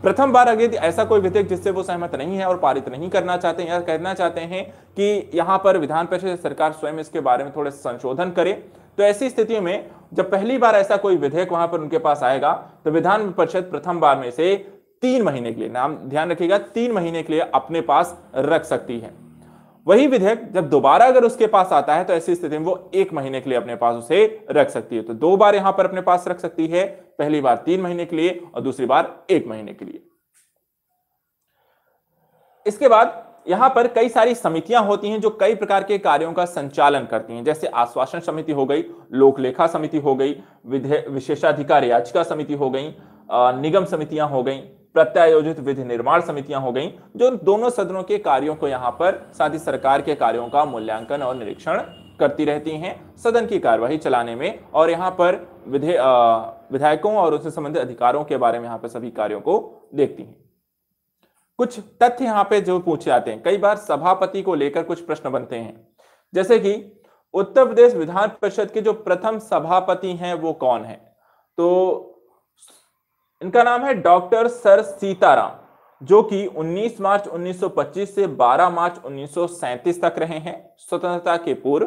प्रथम बार अगर ऐसा कोई विधेयक जिससे वो सहमत नहीं है और पारित नहीं करना चाहते या कहना चाहते हैं कि यहाँ पर विधान परिषद सरकार स्वयं इसके बारे में थोड़े संशोधन करे तो ऐसी स्थिति में जब पहली बार ऐसा कोई विधेयक वहाँ पर उनके पास आएगा तो विधान परिषद प्रथम बार में से तीन महीने के लिए, नाम ध्यान रखिएगा, तीन महीने के लिए अपने पास रख सकती है। वही विधेयक जब दोबारा अगर उसके पास आता है तो ऐसी स्थिति में वो एक महीने के लिए अपने पास उसे रख सकती है। तो दो बार यहाँ पर अपने पास रख सकती है, पहली बार तीन महीने के लिए और दूसरी बार एक महीने के लिए। इसके बाद यहाँ पर कई सारी समितियाँ होती हैं जो कई प्रकार के कार्यों का संचालन करती हैं। जैसे आश्वासन समिति हो गई लोक लेखा समिति हो गई विशेषाधिकार याचिका समिति हो गई निगम समितियाँ हो गई, प्रत्यायोजित विधि निर्माण समितियाँ हो गई, जो दोनों सदनों के कार्यों को यहाँ पर, साथ ही सरकार के कार्यों का मूल्यांकन और निरीक्षण करती रहती हैं, सदन की कार्यवाही चलाने में, और यहाँ पर विधे विधायकों और उससे संबंधित अधिकारों के बारे में यहाँ पर सभी कार्यों को देखती हैं। कुछ तथ्य यहाँ पे जो पूछे जाते हैं। कई बार सभापति को लेकर कुछ प्रश्न बनते हैं। जैसे कि, उत्तर प्रदेश विधान परिषद के जो प्रथम सभापति हैं वो कौन है? तो इनका नाम है डॉक्टर सर सीताराम, जो कि 19 मार्च 1925 से 12 मार्च 1937 तक रहे हैं। स्वतंत्रता के पूर्व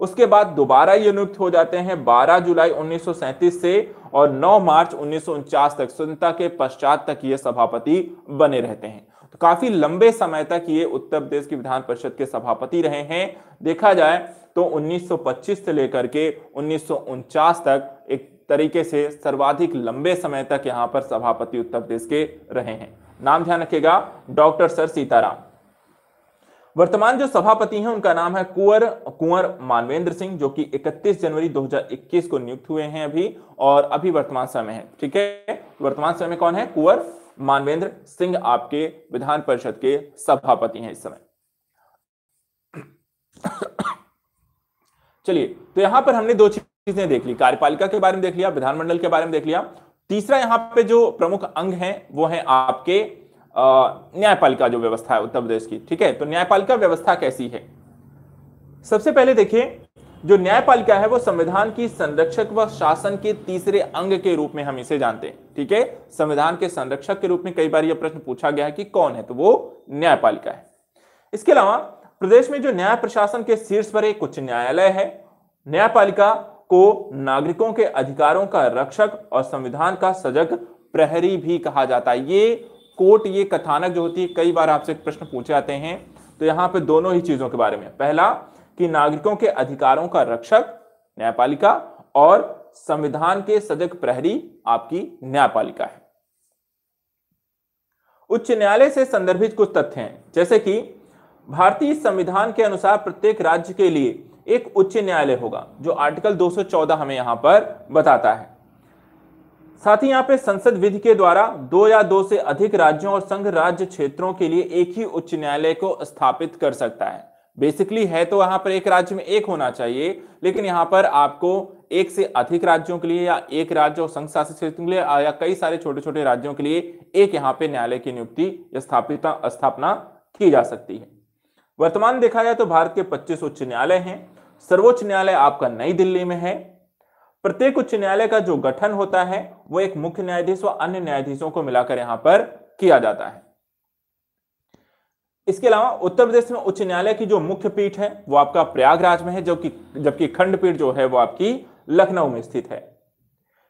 उसके बाद दोबारा ये नियुक्त हो जाते हैं 12 जुलाई 1937 से और 9 मार्च उन्नीस तक। स्वतंत्रता के पश्चात तक ये सभापति बने रहते हैं। तो काफ़ी लंबे समय तक ये उत्तर प्रदेश की विधान परिषद के सभापति रहे हैं। देखा जाए तो 1925 से लेकर के उन्नीस सौ उनचास तक एक तरीके से सर्वाधिक लंबे समय तक यहाँ पर सभापति उत्तर प्रदेश के रहे हैं। नाम ध्यान रखेगा डॉक्टर सर सीताराम। वर्तमान जो सभापति हैं, उनका नाम है कुंवर कुंवर मानवेंद्र सिंह, जो कि 31 जनवरी 2021 को नियुक्त हुए हैं अभी, और अभी वर्तमान समय है। ठीक है? वर्तमान समय में कौन है? कुंवर मानवेंद्र सिंह आपके विधान परिषद के सभापति हैं इस समय। चलिए तो यहाँ पर हमने दो चीज़ें देख ली। कार्यपालिका के बारे में देख लिया, विधानमंडल के बारे में देख लिया। तीसरा यहाँ पे जो प्रमुख अंग है, वो है आपके न्यायपालिका जो व्यवस्था है उत्तर प्रदेश की, ठीक है? तो न्यायपालिका व्यवस्था कैसी है? सबसे पहले देखिए, जो न्यायपालिका है वो संविधान की संरक्षक व शासन के तीसरे अंग के रूप में हम इसे जानते हैं, ठीक है? संविधान के संरक्षक के रूप में कई बार यह प्रश्न पूछा गया है कि कौन है? तो वो न्यायपालिका है। इसके अलावा, प्रदेश में जो न्याय प्रशासन के शीर्ष पर एक उच्च न्यायालय है, न्यायपालिका को नागरिकों के अधिकारों का रक्षक और संविधान का सजग प्रहरी भी कहा जाता है। ये कोर्ट ये कथानक जो होती है, कई बार आपसे प्रश्न पूछे जाते हैं। तो यहाँ पे दोनों ही चीज़ों के बारे में। पहला, कि नागरिकों के अधिकारों का रक्षक, न्यायपालिका, और संविधान के सजग प्रहरी आपकी न्यायपालिका है। उच्च न्यायालय से संदर्भित कुछ तथ्य हैं। जैसे कि, भारतीय संविधान के अनुसार प्रत्येक राज्य के लिए एक उच्च न्यायालय होगा, जो आर्टिकल 214 हमें यहाँ पर बताता है। साथ ही यहाँ पे संसद विधि के द्वारा दो या दो से अधिक राज्यों और संघ राज्य क्षेत्रों के लिए एक ही उच्च न्यायालय को स्थापित कर सकता है। बेसिकली है तो वहाँ पर एक राज्य में एक होना चाहिए, लेकिन यहाँ पर आपको एक से अधिक राज्यों के लिए या एक राज्य और संघ शासित क्षेत्र के लिए या कई सारे छोटे छोटे राज्यों के लिए एक यहाँ पे न्यायालय की नियुक्ति स्थापित, स्थापना की जा सकती है। वर्तमान देखा जाए तो भारत के 25 उच्च न्यायालय हैं। सर्वोच्च न्यायालय आपका नई दिल्ली में है। प्रत्येक उच्च न्यायालय का जो गठन होता है वो एक मुख्य न्यायाधीश व अन्य न्यायाधीशों को मिलाकर यहाँ पर किया जाता है। इसके अलावा उत्तर प्रदेश में उच्च न्यायालय की जो मुख्य पीठ है वो आपका प्रयागराज में है जबकि जबकि खंडपीठ जो है वो आपकी लखनऊ में स्थित है।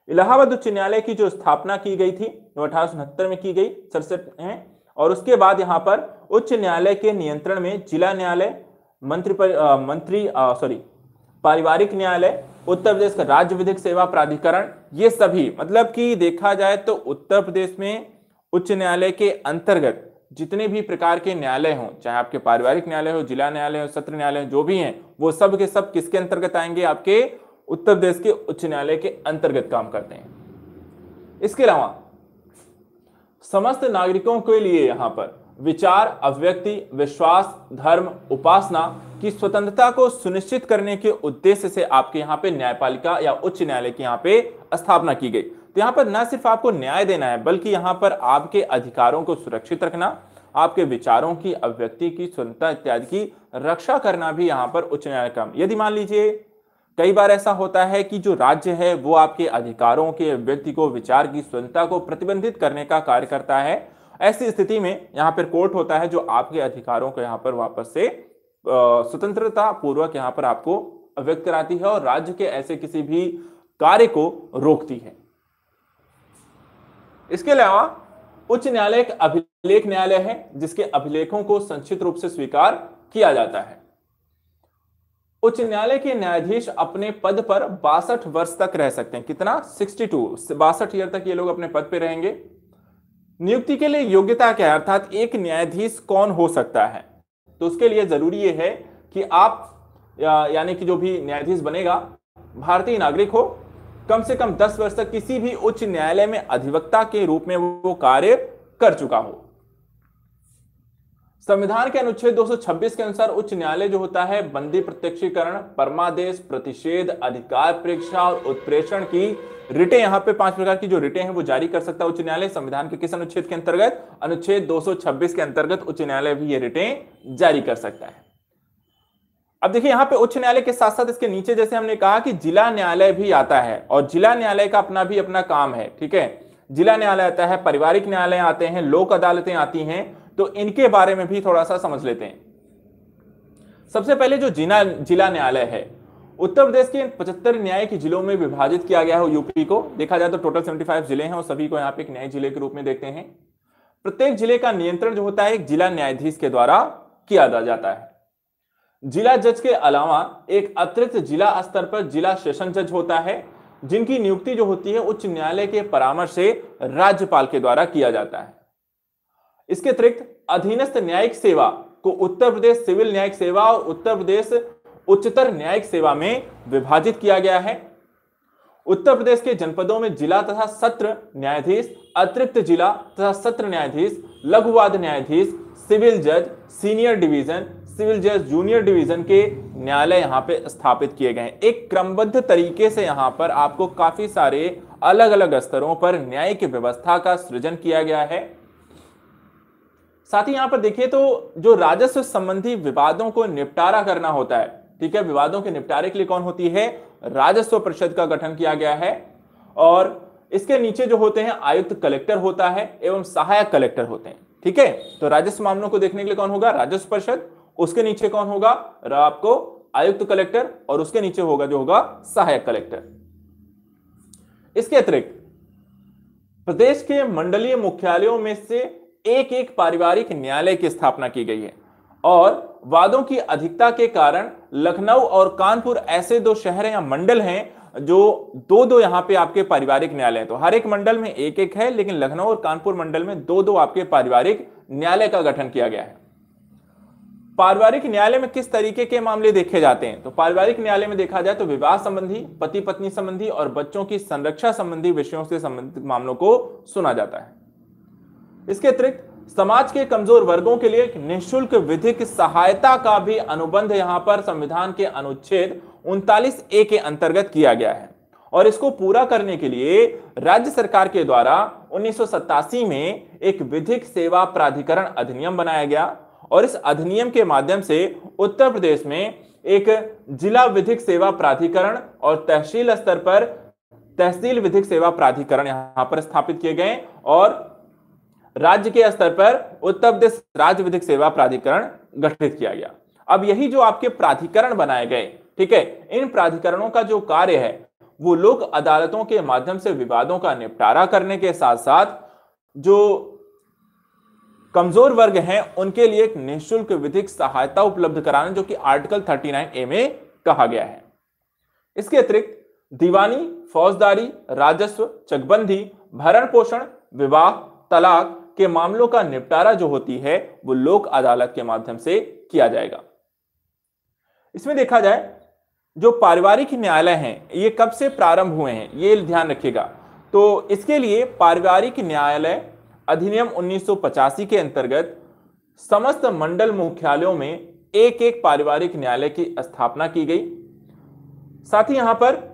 इलाहाबाद उच्च न्यायालय की जो स्थापना की गई थी वो अठारह सौ उनहत्तर में की गई सड़सठ में और उसके बाद यहाँ पर उच्च न्यायालय के नियंत्रण में जिला न्यायालय मंत्री पर, आ, मंत्री सॉरी पारिवारिक न्यायालय उत्तर प्रदेश का राज्य विधिक सेवा प्राधिकरण, ये सभी मतलब कि देखा जाए तो उत्तर प्रदेश में उच्च न्यायालय के अंतर्गत जितने भी प्रकार के न्यायालय हों, चाहे आपके पारिवारिक न्यायालय हो, जिला न्यायालय हो, सत्र न्यायालय जो भी हैं, वो सब के सब किसके अंतर्गत आएँगे? आपके उत्तर प्रदेश के उच्च न्यायालय के अंतर्गत काम करते हैं। इसके अलावा, समस्त नागरिकों के लिए यहाँ पर विचार, अभिव्यक्ति, विश्वास, धर्म, उपासना की स्वतंत्रता को सुनिश्चित करने के उद्देश्य से आपके यहाँ पे न्यायपालिका या उच्च न्यायालय की यहाँ पे स्थापना की गई। तो यहाँ पर न सिर्फ़ आपको न्याय देना है, बल्कि यहाँ पर आपके अधिकारों को सुरक्षित रखना, आपके विचारों की, अभिव्यक्ति की, स्वतंत्रता इत्यादि की रक्षा करना भी यहाँ पर उच्च न्यायालय का यदि मान लीजिए, कई बार ऐसा होता है कि जो राज्य है, वो आपके अधिकारों के व्यक्ति को, विचार की, स्वतंत्रता को प्रतिबंधित करने का कार्य करता है ऐसी स्थिति में यहाँ पर कोर्ट होता है जो आपके अधिकारों को यहाँ पर वापस से स्वतंत्रता पूर्वक यहाँ पर आपको व्यक्त कराती है और राज्य के ऐसे किसी भी कार्य को रोकती है। इसके अलावा उच्च न्यायालय एक अभिलेख न्यायालय है जिसके अभिलेखों को संक्षिप्त रूप से स्वीकार किया जाता है। उच्च न्यायालय के न्यायाधीश अपने पद पर बासठ वर्ष तक रह सकते हैं। कितना? 62 बासठ ईयर तक ये लोग अपने पद पर रहेंगे। नियुक्ति के लिए योग्यता क्या है? अर्थात एक न्यायाधीश कौन हो सकता है? तो उसके लिए ज़रूरी यह है कि आप यानी कि जो भी न्यायाधीश बनेगा, भारतीय नागरिक हो, कम से कम 10 वर्ष तक किसी भी उच्च न्यायालय में अधिवक्ता के रूप में वो कार्य कर चुका हो। संविधान के अनुच्छेद 226 के अनुसार उच्च न्यायालय जो होता है, बंदी प्रत्यक्षीकरण, परमादेश, प्रतिषेध, अधिकार परीक्षा और उत्प्रेषण की रिटे, यहाँ पे पाँच प्रकार की जो रिटे हैं वो जारी कर सकता है उच्च न्यायालय। संविधान के किस अनुच्छेद के अंतर्गत? अनुच्छेद 226 के अंतर्गत उच्च न्यायालय भी ये रिटे जारी कर सकता है। अब देखिए, यहाँ पे उच्च न्यायालय के साथ साथ इसके नीचे जैसे हमने कहा कि जिला न्यायालय भी आता है और जिला न्यायालय का अपना भी अपना काम है, ठीक है? जिला न्यायालय आता है, पारिवारिक न्यायालय आते हैं, लोक अदालतें आती हैं तो इनके बारे में भी थोड़ा सा समझ लेते हैं। सबसे पहले जो जिला जिला न्यायालय है, उत्तर प्रदेश के पचहत्तर न्यायिक जिलों में विभाजित किया गया है यूपी को। देखा जाए तो टोटल 75 ज़िले हैं और सभी को यहाँ पे एक नए ज़िले के रूप में देखते हैं। प्रत्येक ज़िले का नियंत्रण जो होता है, एक जिला न्यायाधीश के द्वारा किया जाता है। जिला जज के अलावा एक अतिरिक्त जिला स्तर पर जिला सेशन जज होता है, जिनकी नियुक्ति जो होती है उच्च न्यायालय के परामर्श से राज्यपाल के द्वारा किया जाता है। इसके अतिरिक्त अधीनस्थ न्यायिक सेवा को उत्तर प्रदेश सिविल न्यायिक सेवा और उत्तर प्रदेश उच्चतर न्यायिक सेवा में विभाजित किया गया है। उत्तर प्रदेश के जनपदों में जिला तथा सत्र न्यायाधीश, अतिरिक्त जिला तथा सत्र न्यायाधीश, लघुवाद न्यायाधीश, सिविल जज, सीनियर डिवीज़न, सिविल जज जूनियर डिवीज़न के न्यायालय यहाँ पे स्थापित किए गए हैं। एक क्रमबद्ध तरीके से यहाँ पर आपको काफ़ी सारे अलग अलग स्तरों पर न्यायिक व्यवस्था का सृजन किया गया है। साथ ही यहाँ पर देखिए तो जो राजस्व संबंधी विवादों को निपटारा करना होता है, ठीक है, विवादों के निपटारे के लिए कौन होती है? राजस्व परिषद का गठन किया गया है और इसके नीचे जो होते हैं, आयुक्त कलेक्टर होता है एवं सहायक कलेक्टर होते हैं, ठीक है? तो राजस्व मामलों को देखने के लिए कौन होगा? राजस्व परिषद। उसके नीचे कौन होगा? आपको आयुक्त कलेक्टर और उसके नीचे होगा, जो होगा सहायक कलेक्टर। इसके अतिरिक्त, प्रदेश के मंडलीय मुख्यालयों में से एक एक पारिवारिक न्यायालय की स्थापना की गई है। और वादों की अधिकता के कारण लखनऊ और कानपुर ऐसे दो शहर या मंडल हैं जो दो दो यहाँ पे आपके पारिवारिक न्यायालय हैं। तो हर एक मंडल में एक एक है, लेकिन लखनऊ और कानपुर मंडल में दो दो आपके पारिवारिक न्यायालय का गठन किया गया है। पारिवारिक न्यायालय में किस तरीके के मामले देखे जाते हैं? तो पारिवारिक न्यायालय में देखा जाए तो विवाह संबंधी पति पत्नी संबंधी और बच्चों की संरक्षा संबंधी विषयों से संबंधित मामलों को सुना जाता है। इसके अतिरिक्त, समाज के कमज़ोर वर्गों के लिए निःशुल्क विधिक सहायता का भी अनुबंध यहाँ पर संविधान के अनुच्छेद उनतालीस ए के अंतर्गत किया गया है। और इसको पूरा करने के लिए राज्य सरकार के द्वारा उन्नीस में एक विधिक सेवा प्राधिकरण अधिनियम बनाया गया और इस अधिनियम के माध्यम से उत्तर प्रदेश में एक जिला विधिक सेवा प्राधिकरण और तहसील स्तर पर तहसील विधिक सेवा प्राधिकरण यहाँ पर स्थापित किए गए और राज्य के स्तर पर उत्तर प्रदेश राज्य विधिक सेवा प्राधिकरण गठित किया गया। अब यही जो आपके प्राधिकरण बनाए गए, ठीक है, इन प्राधिकरणों का जो कार्य है, वो लोक अदालतों के माध्यम से विवादों का निपटारा करने के साथ साथ जो कमज़ोर वर्ग हैं, उनके लिए एक निःशुल्क विधिक सहायता उपलब्ध कराना, जो कि आर्टिकल 39 ए में कहा गया है। इसके अतिरिक्त दीवानी, फौजदारी, राजस्व, चकबंदी, भरण पोषण, विवाह, तलाक के मामलों का निपटारा जो होती है, वो लोक अदालत के माध्यम से किया जाएगा। इसमें देखा जाए, जो पारिवारिक न्यायालय हैं, ये कब से प्रारंभ हुए हैं, ये ध्यान रखिएगा। तो इसके लिए पारिवारिक न्यायालय अधिनियम 1985 के अंतर्गत समस्त मंडल मुख्यालयों में एक एक पारिवारिक न्यायालय की स्थापना की गई। साथ ही यहाँ पर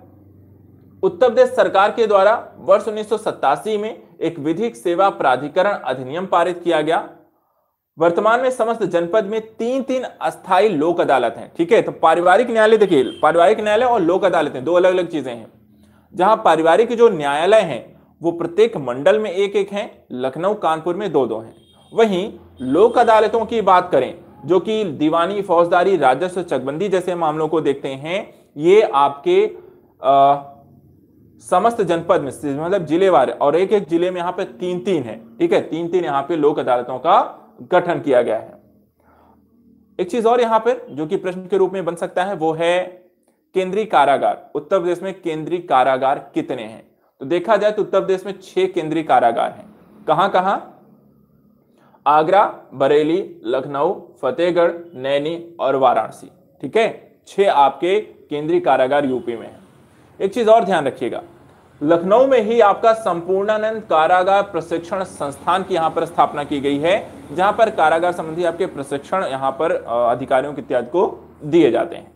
उत्तर प्रदेश सरकार के द्वारा वर्ष उन्नीस सौ सत्तासी में एक विधिक सेवा प्राधिकरण अधिनियम पारित किया गया। वर्तमान में समस्त जनपद में तीन तीन अस्थायी लोक अदालत हैं ठीक है? तो पारिवारिक न्यायालय देखिए पारिवारिक न्यायालय और लोक अदालतें दो अलग अलग चीज़ें हैं। जहाँ पारिवारिक जो न्यायालय हैं वो प्रत्येक मंडल में एक एक हैं लखनऊ कानपुर में दो दो हैं। वहीं लोक अदालतों की बात करें जो कि दीवानी फौजदारी राजस्व चकबंदी जैसे मामलों को देखते हैं ये आपके आ, समस्त जनपद में मतलब जिलेवार और एक एक ज़िले में यहाँ पे तीन तीन है, ठीक है? तीन तीन यहाँ पे लोक अदालतों का गठन किया गया है। एक चीज़ और यहाँ पर जो कि प्रश्न के रूप में बन सकता है, वो है केंद्रीय कारागार। उत्तर प्रदेश में केंद्रीय कारागार कितने हैं? तो देखा जाए तो उत्तर प्रदेश में छह केंद्रीय कारागार हैं। कहाँ कहाँ? आगरा, बरेली, लखनऊ, फतेहगढ़, नैनी और वाराणसी, ठीक है? छह आपके केंद्रीय कारागार यूपी में है। एक चीज़ और ध्यान रखिएगा लखनऊ में ही आपका संपूर्णानंद कारागार प्रशिक्षण संस्थान की यहाँ पर स्थापना की गई है, जहाँ पर कारागार संबंधी आपके प्रशिक्षण यहाँ पर अधिकारियों के इत्यादि को दिए जाते हैं।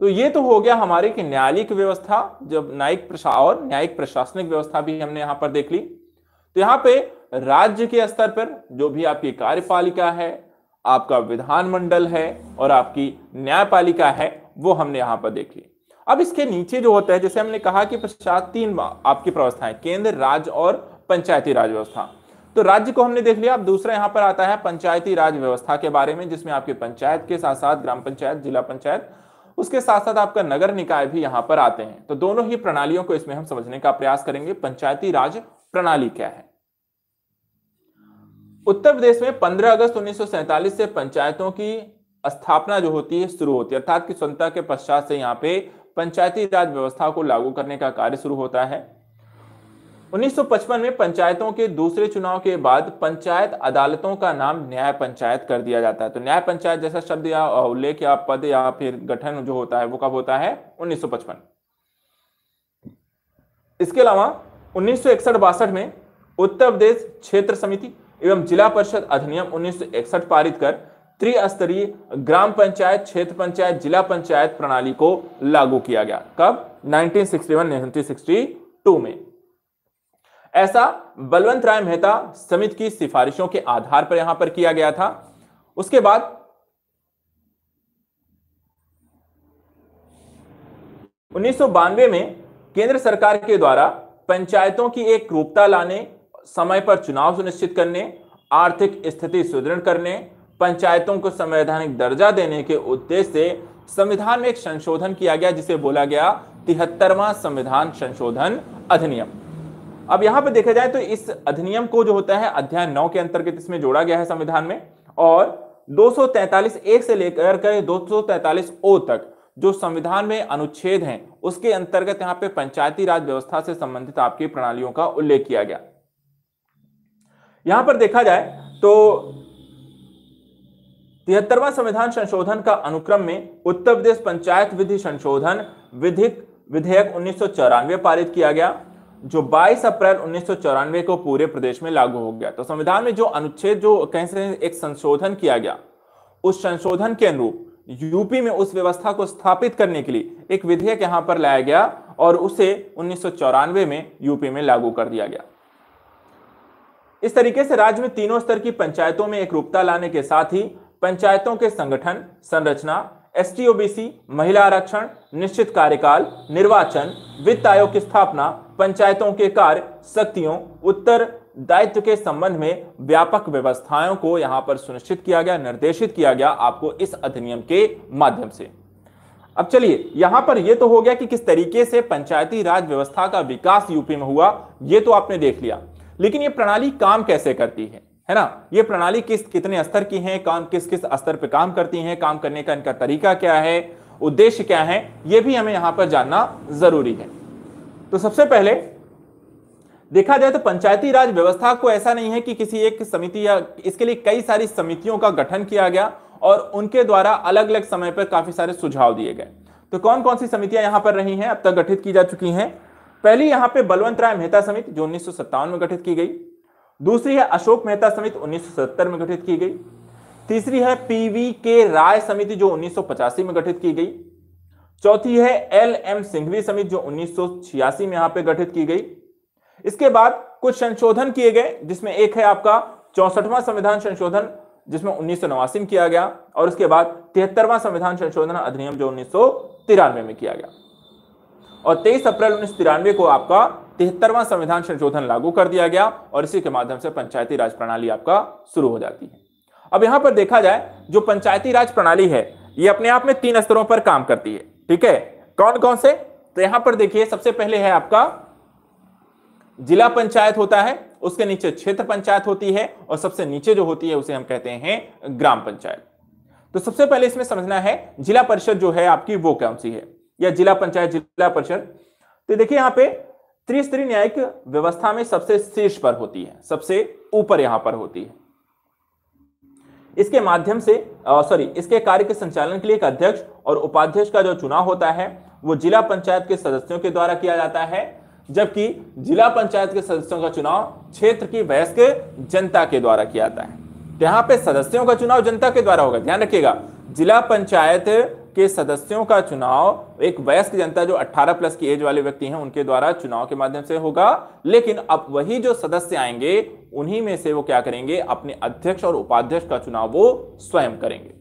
तो ये तो हो गया हमारे की न्यायालयिक व्यवस्था, जब न्यायिक प्रशा, और न्यायिक प्रशासनिक व्यवस्था भी हमने यहाँ पर देख ली। तो यहाँ पे राज्य के स्तर पर जो भी आपकी कार्यपालिका है, आपका विधानमंडल है और आपकी न्यायपालिका है, वो हमने यहाँ पर देख। ली अब इसके नीचे जो होता है, जैसे हमने कहा कि पश्चात तीन आपकी व्यवस्थाएँ केंद्र, राज्य और पंचायती राज व्यवस्था। तो राज्य को हमने देख लिया, अब दूसरा यहाँ पर आता है पंचायती राज व्यवस्था के बारे में, जिसमें आपके पंचायत के साथ साथ ग्राम पंचायत, जिला पंचायत, उसके साथ साथ आपका नगर निकाय भी यहाँ पर आते हैं। तो दोनों ही प्रणालियों को इसमें हम समझने का प्रयास करेंगे, पंचायती राज प्रणाली क्या है। उत्तर प्रदेश में 15 अगस्त उन्नीस सौ सैंतालीस से पंचायतों की स्थापना जो होती है, शुरू होती है, अर्थात की स्वतंत्रता के पश्चात से यहाँ पे पंचायती राज व्यवस्था को लागू करने का कार्य शुरू होता है। 1955 में पंचायतों के दूसरे चुनाव के बाद पंचायत अदालतों का नाम न्याय पंचायत कर दिया जाता है। तो न्याय पंचायत जैसा शब्द या उल्लेख या पद या फिर गठन जो होता है, वो कब होता है? 1955 इसके अलावा उन्नीस सौ में उत्तर प्रदेश क्षेत्र समिति एवं जिला परिषद अधिनियम उन्नीस सौ इकसठ पारित कर त्रिस्तरीय ग्राम पंचायत, क्षेत्र पंचायत, जिला पंचायत प्रणाली को लागू किया गया। कब? 1961-1962 में। ऐसा बलवंत राय मेहता समिति की सिफारिशों के आधार पर यहाँ पर किया गया था। उसके बाद उन्नीस सौ बानवे में केंद्र सरकार के द्वारा पंचायतों की एक रूपता लाने, समय पर चुनाव सुनिश्चित करने, आर्थिक स्थिति सुदृढ़ करने पंचायतों को संवैधानिक दर्जा देने के उद्देश्य से संविधान में एक संशोधन किया गया, जिसे बोला गया तिहत्तरवा संविधान संशोधन अधिनियम। अब यहाँ पर देखा जाए तो इस अधिनियम को जो होता है, अध्याय नौ के अंतर्गत इसमें जोड़ा गया है संविधान में, और 243 एक से लेकर के 243 ओ तक जो संविधान में अनुच्छेद हैं, उसके अंतर्गत यहाँ पे पंचायती राज व्यवस्था से संबंधित आपकी प्रणालियों का उल्लेख किया गया। यहाँ पर देखा जाए तो तिहत्तरवा संविधान संशोधन का अनुक्रम में उत्तर प्रदेश पंचायत विधि संशोधन विधिक विधेयक उन्नीस सौ चौरानवे पारित किया गया, जो 22 अप्रैल उन्नीस सौ चौरानवे को पूरे प्रदेश में लागू हो गया। तो संविधान में जो अनुच्छेद, जो कहीं एक संशोधन किया गया, उस संशोधन के अनुरूप यूपी में उस व्यवस्था को स्थापित करने के लिए एक विधेयक यहाँ पर लाया गया और उसे उन्नीस सौ चौरानवे में यूपी में लागू कर दिया गया। इस तरीके से राज्य में तीनों स्तर की पंचायतों में एक रूपता लाने के साथ ही पंचायतों के संगठन, संरचना एस महिला आरक्षण, निश्चित कार्यकाल, निर्वाचन, वित्त आयोग की स्थापना, पंचायतों के कार्य, शक्तियों, उत्तर, दायित्व के संबंध में व्यापक व्यवस्थाओं को यहाँ पर सुनिश्चित किया गया, निर्देशित किया गया आपको इस अधिनियम के माध्यम से। अब चलिए, यहाँ पर यह तो हो गया कि किस तरीके से पंचायती राज व्यवस्था का विकास यूपी में हुआ यह तो आपने देख लिया। लेकिन यह प्रणाली काम कैसे करती है? है ना? ये प्रणाली किस, कितने स्तर की है कौन किस किस स्तर पे काम करती है, काम करने का इनका तरीका क्या है, उद्देश्य क्या है, ये भी हमें यहाँ पर जानना ज़रूरी है। तो सबसे पहले, देखा जाए तो पंचायती राज व्यवस्था को ऐसा नहीं है कि किसी एक समिति या इसके लिए कई सारी समितियों का गठन किया गया और उनके द्वारा अलग अलग समय पर काफ़ी सारे सुझाव दिए गए। तो कौन कौन सी समितियाँ यहाँ पर रही हैं, अब तक गठित की जा चुकी हैं? पहली यहाँ पे बलवंत राय मेहता समिति, जो उन्नीस सौ सत्तावन में गठित की गई। दूसरी है अशोक मेहता समिति उन्नीस में गठित की गई। तीसरी है पीवी के राय समिति जो उन्नीस में गठित की गई। चौथी है एल एम सिंघवी समिति जो उन्नीस में यहाँ पे गठित की गई। इसके बाद कुछ संशोधन किए गए, जिसमें एक है आपका चौसठवां संविधान संशोधन, जिसमें उन्नीस में किया गया, और उसके बाद तिहत्तरवां संविधान संशोधन अधिनियम जो उन्नीस सौ तिरानवे में किया गया। और 23 अप्रैल उन्नीस को आपका तिहत्तरवां संविधान संशोधन लागू कर दिया गया और इसी के माध्यम से पंचायती राज प्रणाली आपका शुरू हो जाती है। अब यहाँ पर देखा जाए, जो पंचायती राज प्रणाली है, ये अपने आप में तीन स्तरों पर काम करती है, ठीक है? कौन कौन से? तो यहाँ पर देखिए, सबसे पहले है आपका, जिला पंचायत होता है, उसके नीचे क्षेत्र पंचायत होती है और सबसे नीचे जो होती है, उसे हम कहते हैं ग्राम पंचायत। तो सबसे पहले इसमें समझना है, जिला परिषद जो है आपकी वो कौन सी है? या जिला पंचायत, जिला परिषद। तो देखिए यहाँ पे त्रिस्तरीय न्यायिक व्यवस्था में सबसे शीर्ष पर होती है, सबसे ऊपर यहाँ पर होती है। इसके माध्यम से सॉरी इसके कार्य के संचालन के लिए एक अध्यक्ष और उपाध्यक्ष का जो चुनाव होता है, वो जिला पंचायत के सदस्यों के द्वारा किया जाता है, जबकि जिला पंचायत के सदस्यों का चुनाव क्षेत्र की वयस्क जनता के द्वारा किया जाता है। तो यहाँ पे सदस्यों का चुनाव जनता के द्वारा होगा, ध्यान रखिएगा। जिला पंचायत के सदस्यों का चुनाव, एक वयस्क जनता जो 18 प्लस की एज वाले व्यक्ति हैं, उनके द्वारा चुनाव के माध्यम से होगा। लेकिन अब वही जो सदस्य आएँगे, उन्हीं में से वो क्या करेंगे? अपने अध्यक्ष और उपाध्यक्ष का चुनाव वो स्वयं करेंगे।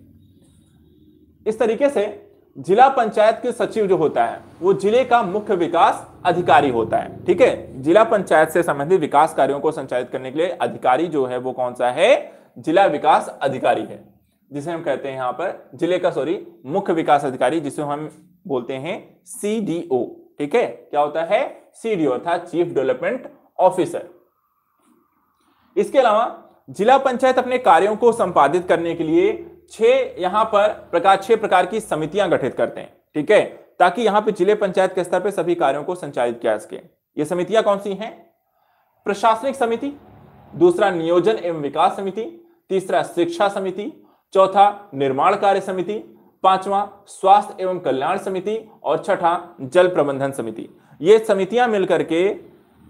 इस तरीके से जिला पंचायत के सचिव जो होता है, वो ज़िले का मुख्य विकास अधिकारी होता है, ठीक है? जिला पंचायत से संबंधित विकास कार्यों को संचालित करने के लिए अधिकारी जो है, वो कौन सा है? जिला विकास अधिकारी है। जिसे हम कहते हैं यहाँ पर ज़िले का सॉरी मुख्य विकास अधिकारी, जिसे हम बोलते हैं सीडीओ ठीक है? क्या होता है? सीडीओ अर्थात चीफ डेवलपमेंट ऑफिसर इसके अलावा जिला पंचायत अपने कार्यों को संपादित करने के लिए छह, यहाँ पर प्रकार, छह प्रकार की समितियाँ गठित करते हैं, ठीक है? ताकि यहाँ पे ज़िले पंचायत के स्तर पर सभी कार्यों को संचालित किया सके। ये समितियाँ कौन सी हैं? प्रशासनिक समिति, दूसरा नियोजन एवं विकास समिति, तीसरा शिक्षा समिति चौथा निर्माण कार्य समिति, पांचवा स्वास्थ्य एवं कल्याण समिति और छठा जल प्रबंधन समिति। ये समितियाँ मिलकर के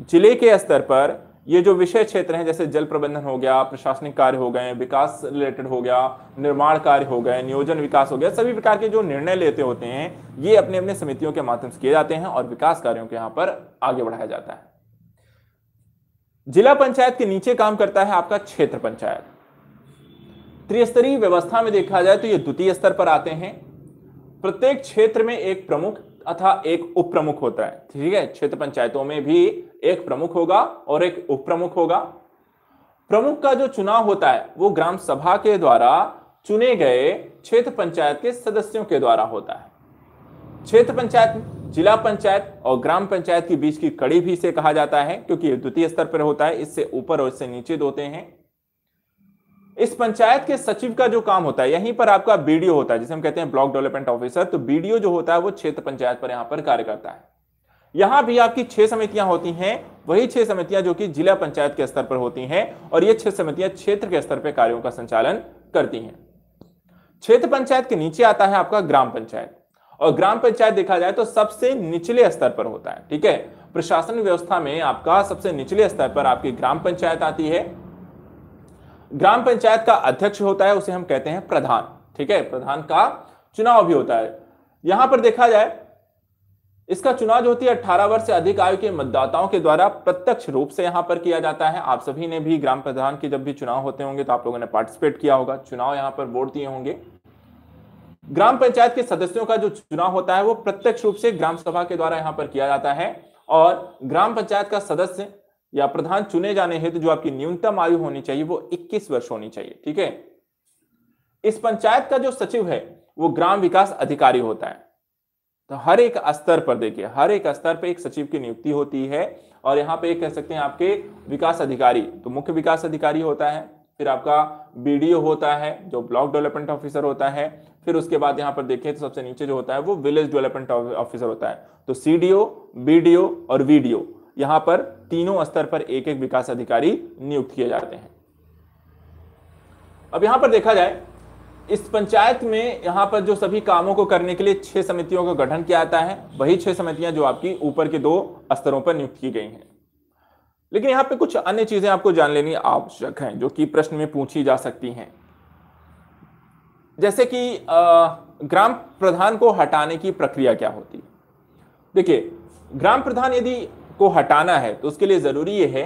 ज़िले के स्तर पर ये जो विषय क्षेत्र हैं, जैसे जल प्रबंधन हो गया, प्रशासनिक कार्य हो गए, विकास रिलेटेड हो गया, निर्माण कार्य हो गए, नियोजन विकास हो गया, सभी प्रकार के जो निर्णय लेते होते हैं, ये अपने अपने समितियों के माध्यम से किए जाते हैं और विकास कार्यों के यहाँ पर आगे बढ़ाया जाता है। जिला पंचायत के नीचे काम करता है आपका क्षेत्र पंचायत। त्रिस्तरीय व्यवस्था में देखा जाए तो ये द्वितीय स्तर पर आते हैं। प्रत्येक क्षेत्र में एक प्रमुख अथा एक उप प्रमुख होता है। ठीक है? क्षेत्र पंचायतों में भी एक प्रमुख होगा और एक उप प्रमुख होगा। प्रमुख का जो चुनाव होता है, वो ग्राम सभा के द्वारा चुने गए क्षेत्र पंचायत के सदस्यों के द्वारा होता है। क्षेत्र पंचायत, जिला पंचायत और ग्राम पंचायत के बीच की कड़ी भी इसे कहा जाता है, क्योंकि ये द्वितीय स्तर पर होता है, इससे ऊपर और इससे नीचे होते हैं। इस पंचायत के सचिव का जो काम होता है, यहीं पर आपका बीडीओ होता है, जिसे हम कहते हैं ब्लॉक डेवलपमेंट ऑफिसर तो बीडीओ जो होता है, वो क्षेत्र पंचायत पर यहाँ पर कार्य करता है। यहाँ भी आपकी छह समितियाँ होती हैं, वही छह समितियाँ जो कि जिला पंचायत के स्तर पर होती हैं, और ये छह समितियाँ क्षेत्र के स्तर पर कार्यों का संचालन करती हैं। क्षेत्र पंचायत के नीचे आता है आपका ग्राम पंचायत। और ग्राम पंचायत देखा जाए तो सबसे निचले स्तर पर होता है, ठीक है? प्रशासन व्यवस्था में आपका सबसे निचले स्तर पर आपकी ग्राम पंचायत आती है ग्राम पंचायत का अध्यक्ष होता है, उसे हम कहते हैं प्रधान। ठीक है? प्रधान का चुनाव भी होता है। यहाँ पर देखा जाए, इसका चुनाव जो होती है, अठारह वर्ष से अधिक आयु के मतदाताओं के द्वारा प्रत्यक्ष रूप से यहाँ पर किया जाता है। आप सभी ने भी ग्राम प्रधान के जब भी चुनाव होते होंगे तो आप लोगों ने पार्टिसिपेट किया होगा। चुनाव यहाँ पर वोट दिए होंगे। ग्राम पंचायत के सदस्यों का जो चुनाव होता है, वो प्रत्यक्ष रूप से ग्राम सभा के द्वारा यहाँ पर किया जाता है। और ग्राम पंचायत का सदस्य या प्रधान चुने जाने हेतु तो जो आपकी न्यूनतम आयु होनी चाहिए, वो 21 वर्ष होनी चाहिए, ठीक है? इस पंचायत का जो सचिव है, वो ग्राम विकास अधिकारी होता है। तो हर एक स्तर पर देखिए, हर एक स्तर पर एक सचिव की नियुक्ति होती है और यहाँ पे कह सकते हैं आपके विकास अधिकारी। तो मुख्य विकास अधिकारी होता है, फिर आपका बीडीओ होता है, जो ब्लॉक डेवलपमेंट ऑफिसर होता है, फिर उसके बाद यहाँ पर देखें तो सबसे नीचे जो होता है, वो विलेज डेवलपमेंट ऑफिसर होता है। तो सीडीओ बीडीओ और वीडीओ यहाँ पर तीनों स्तर पर एक एक विकास अधिकारी नियुक्त किए जाते हैं। अब यहाँ पर देखा जाए, इस पंचायत में यहाँ पर जो सभी कामों को करने के लिए छह समितियों का गठन किया जाता है, वही छह समितियाँ जो आपकी ऊपर के दो स्तरों पर नियुक्त की गई हैं। लेकिन यहाँ पे कुछ अन्य चीज़ें आपको जान लेनी आवश्यक हैं, जो कि प्रश्न में पूछी जा सकती हैं। जैसे कि ग्राम प्रधान को हटाने की प्रक्रिया क्या होती है? देखिए, ग्राम प्रधान यदि को हटाना है तो उसके लिए ज़रूरी यह है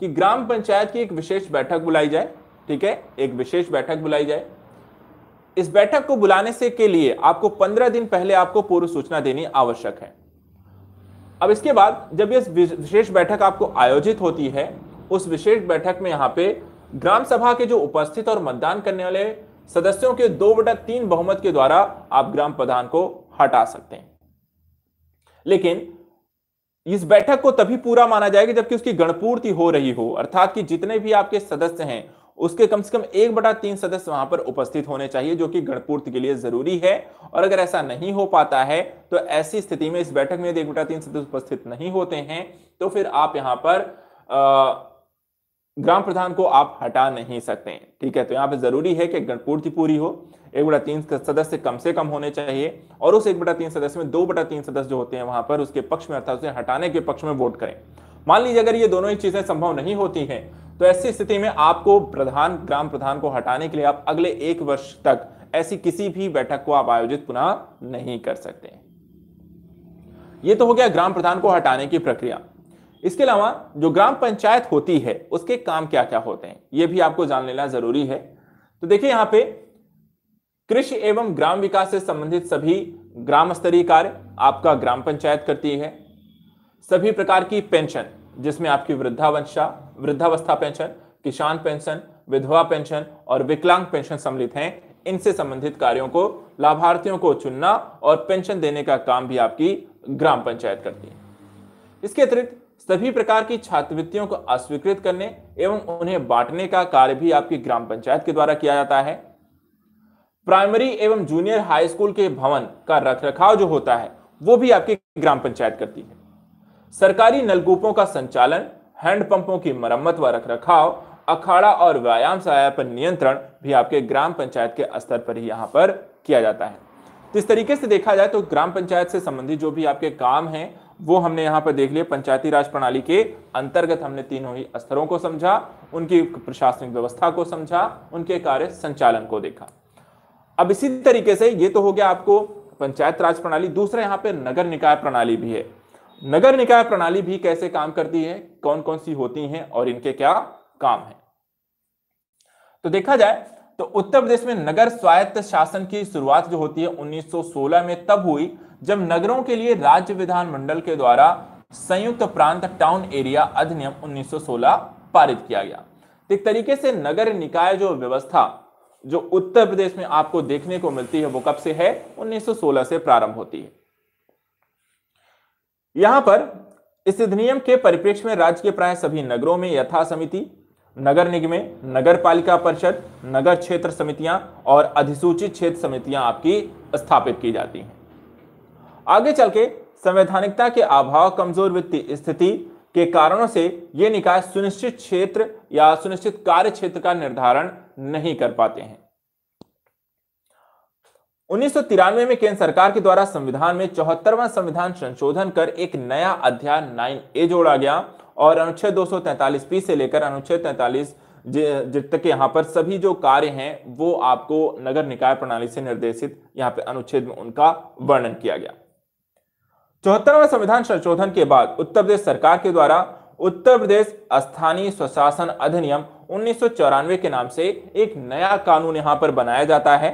कि ग्राम पंचायत की एक विशेष बैठक बुलाई जाए, ठीक है? एक विशेष बैठक बुलाई जाए। इस बैठक को बुलाने से के लिए आपको पंद्रह दिन पहले आपको पूर्व सूचना देनी आवश्यक है। अब इसके बाद जब यह विशेष बैठक आपको आयोजित होती है, उस विशेष बैठक में यहाँ पे ग्राम सभा के जो उपस्थित और मतदान करने वाले सदस्यों के दो बटा तीन बहुमत के द्वारा आप ग्राम प्रधान को हटा सकते हैं। लेकिन इस बैठक को तभी पूरा माना जाएगा जबकि उसकी गणपूर्ति हो रही हो। अर्थात कि जितने भी आपके सदस्य हैं, उसके कम से कम एक बटा तीन सदस्य वहाँ पर उपस्थित होने चाहिए, जो कि गणपूर्ति के लिए ज़रूरी है। और अगर ऐसा नहीं हो पाता है तो ऐसी स्थिति में इस बैठक में यदि एक बटा तीन सदस्य उपस्थित नहीं होते हैं तो फिर आप यहाँ पर ग्राम प्रधान को आप हटा नहीं सकते ठीक है तो यहाँ पर ज़रूरी है कि गणपूर्ति पूरी हो। एक बटा तीन सदस्य कम से कम होने चाहिए और उस एक बटा तीन सदस्य में दो बटा तीन सदस्य जो होते हैं वहाँ पर उसके पक्ष में अर्थात उसे हटाने के पक्ष में वोट करें। मान लीजिए अगर ये दोनों ही चीज़ें संभव नहीं होती हैं तो ऐसी स्थिति में आपको प्रधान, ग्राम प्रधान को हटाने के लिए आप अगले एक वर्ष तक ऐसी किसी भी बैठक को आप आयोजित पुनः नहीं कर सकते। यह तो हो गया ग्राम प्रधान को हटाने की प्रक्रिया। इसके अलावा जो ग्राम पंचायत होती है, उसके काम क्या क्या होते हैं? यह भी आपको जान लेना ज़रूरी है। तो देखिए यहाँ पे कृषि एवं ग्राम विकास से संबंधित सभी ग्राम स्तरीय कार्य आपका ग्राम पंचायत करती है। सभी प्रकार की पेंशन, जिसमें आपकी वृद्धावंशा वृद्धावस्था पेंशन, किसान पेंशन, विधवा पेंशन और विकलांग पेंशन सम्मिलित हैं। इनसे संबंधित कार्यों को लाभार्थियों को चुनना और पेंशन देने का काम भी आपकी ग्राम पंचायत करती है। इसके अतिरिक्त सभी प्रकार की छात्रवृत्तियों को अस्वीकृत करने एवं उन्हें बांटने का कार्य भी आपकी ग्राम पंचायत के द्वारा किया जाता है। प्राइमरी एवं जूनियर हाई स्कूल के भवन का रखरखाव जो होता है, वो भी आपकी ग्राम पंचायत करती है। सरकारी नलकूपों का संचालन हैंडपंपों की मरम्मत व रखरखाव, अखाड़ा और व्यायाम सहाय पर नियंत्रण भी आपके ग्राम पंचायत के स्तर पर ही यहाँ पर किया जाता है। तो इस तरीके से देखा जाए तो ग्राम पंचायत से संबंधित जो भी आपके काम हैं वो हमने यहाँ पर देख लिए, पंचायती राज प्रणाली के अंतर्गत हमने तीनों ही स्तरों को समझा, उनकी प्रशासनिक व्यवस्था को समझा, उनके कार्य संचालन को देखा। अब इसी तरीके से ये तो हो गया आपको पंचायत राज प्रणाली, दूसरा यहाँ पे नगर निकाय प्रणाली भी है। नगर निकाय प्रणाली भी कैसे काम करती है कौन कौन सी होती हैं और इनके क्या काम है? तो देखा जाए तो उत्तर प्रदेश में नगर स्वायत्त शासन की शुरुआत जो होती है 1916 में तब हुई जब नगरों के लिए राज्य विधानमंडल के द्वारा संयुक्त प्रांत टाउन एरिया अधिनियम 1916 पारित किया गया। तो एक तरीके से नगर निकाय जो व्यवस्था, जो उत्तर प्रदेश में आपको देखने को मिलती है, वो कब से है? 1916 से प्रारंभ होती है। यहाँ पर इस अधिनियम के परिप्रेक्ष्य में राज्य के प्राय सभी नगरों में यथा समिति, नगर निगमें नगर पालिका परिषद, नगर क्षेत्र समितियाँ और अधिसूचित क्षेत्र समितियाँ आपकी स्थापित की जाती हैं। आगे चल के संवैधानिकता के अभाव, कमज़ोर वित्तीय स्थिति के कारणों से ये निकाय सुनिश्चित क्षेत्र या सुनिश्चित कार्य क्षेत्र का निर्धारण नहीं कर पाते हैं। उन्नीस सौ तिरानवे में केंद्र सरकार के द्वारा संविधान में चौहत्तरवा संविधान संशोधन कर एक नया अध्याय नाइन ए जोड़ा गया और अनुच्छेद 243 पी से लेकर अनुच्छेद 43 तक यहाँ पर सभी जो कार्य हैं, वो आपको नगर निकाय प्रणाली से निर्देशित, यहाँ पे अनुच्छेद में उनका वर्णन किया गया। चौहत्तरवा संविधान संशोधन के बाद उत्तर प्रदेश सरकार के द्वारा उत्तर प्रदेश स्थानीय स्वशासन अधिनियम उन्नीस सौ चौरानवे के नाम से एक नया कानून यहाँ पर बनाया जाता है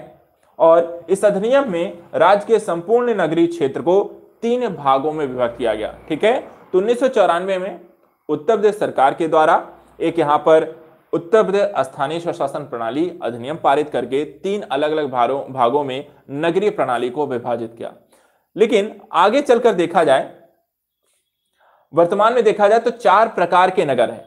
और इस अधिनियम में राज्य के संपूर्ण नगरीय क्षेत्र को तीन भागों में विभाग किया गया, ठीक है? तो उन्नीस सौ चौरानवे में उत्तर प्रदेश सरकार के द्वारा एक यहाँ पर उत्तर प्रदेश स्थानीय स्वशासन प्रणाली अधिनियम पारित करके तीन अलग अलग भागों में नगरीय प्रणाली को विभाजित किया। लेकिन आगे चलकर देखा जाए, वर्तमान में देखा जाए तो चार प्रकार के नगर हैं।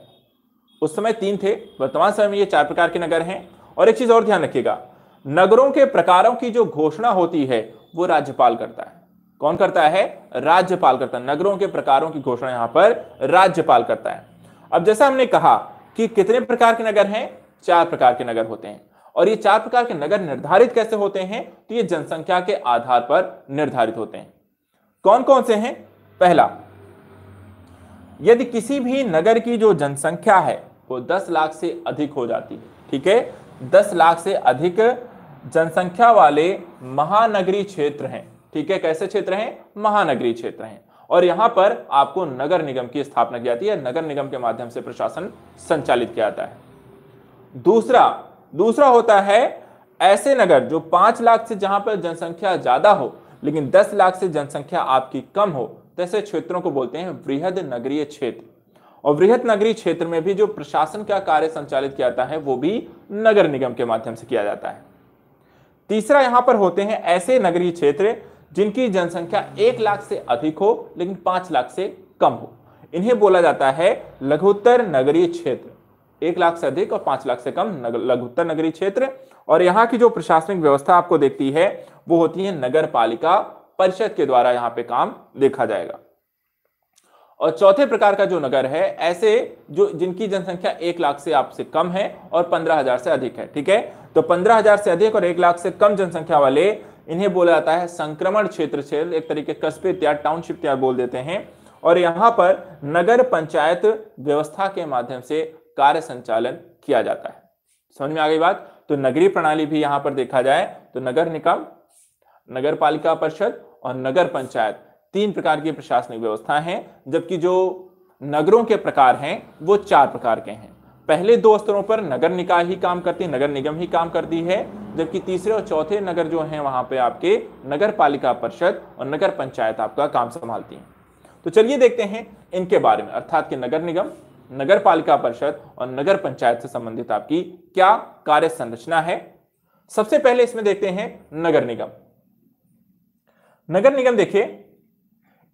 उस समय तीन थे, वर्तमान समय में ये चार प्रकार के नगर हैं। और एक चीज़ और ध्यान रखिएगा, नगरों के प्रकारों की जो घोषणा होती है, वो राज्यपाल करता है। कौन करता है? राज्यपाल करता है। नगरों के प्रकारों की घोषणा यहाँ पर राज्यपाल करता है। अब जैसा हमने कहा कि कितने प्रकार के नगर हैं, चार प्रकार के नगर होते हैं। और ये चार प्रकार के नगर निर्धारित कैसे होते हैं? तो ये जनसंख्या के आधार पर निर्धारित होते हैं। कौन कौन से हैं? पहला, यदि किसी भी नगर की जो जनसंख्या है, वो 10 लाख से अधिक हो जाती है, ठीक है? 10 लाख से अधिक जनसंख्या वाले महानगरीय क्षेत्र हैं, ठीक है? कैसे क्षेत्र हैं? महानगरीय क्षेत्र हैं। और यहाँ पर आपको नगर निगम की स्थापना की जाती है, नगर निगम के माध्यम से प्रशासन संचालित किया जाता है। दूसरा दूसरा होता है ऐसे नगर जो पाँच लाख से जहाँ पर जनसंख्या ज़्यादा हो, लेकिन दस लाख से जनसंख्या आपकी कम हो ऐसे क्षेत्रों को बोलते हैं वृहद नगरीय क्षेत्र। और वृहद नगरीय क्षेत्र में भी जो प्रशासन का कार्य संचालित किया जाता है, वो भी नगर निगम के माध्यम से किया जाता है। तीसरा यहाँ पर होते हैं ऐसे नगरीय क्षेत्र जिनकी जनसंख्या एक लाख से अधिक हो, लेकिन पाँच लाख से कम हो। इन्हें बोला जाता है लघुत्तर नगरीय क्षेत्र। एक लाख से अधिक और पाँच लाख से कम लघुत्तर नगरीय क्षेत्र। और यहाँ की जो प्रशासनिक व्यवस्था आपको देखती है, वो होती है नगर पालिका परिषद के द्वारा यहाँ पे काम देखा जाएगा। और चौथे प्रकार का जो नगर है, ऐसे जो, जिनकी जनसंख्या एक लाख से आपसे कम है और पंद्रह हज़ार से अधिक है, ठीक है? तो पंद्रह हज़ार से अधिक और एक लाख से कम जनसंख्या वाले, इन्हें बोला जाता है संक्रमण क्षेत्र क्षेत्र एक तरीके कस्बे त्याग टाउनशिप त्याग बोल देते हैं। और यहाँ पर नगर पंचायत व्यवस्था के माध्यम से कार्य संचालन किया जाता है। समझ में आ गई बात? तो नगरीय प्रणाली भी यहाँ पर देखा जाए तो नगर निगम नगर पालिका परिषद और नगर पंचायत तीन प्रकार की प्रशासनिक व्यवस्था है, जबकि जो नगरों के प्रकार हैं, वो चार प्रकार के हैं। पहले दो स्तरों पर नगर निकाय ही काम करती है नगर निगम ही काम करती है, जबकि तीसरे और चौथे नगर जो हैं, वहाँ पे आपके नगर पालिका परिषद और नगर पंचायत आपका काम संभालती हैं। तो चलिए देखते हैं इनके बारे में, अर्थात कि नगर निगम नगर पालिका परिषद और नगर पंचायत से संबंधित आपकी क्या कार्य संरचना है? सबसे पहले इसमें देखते हैं नगर निगम। नगर निगम देखिए,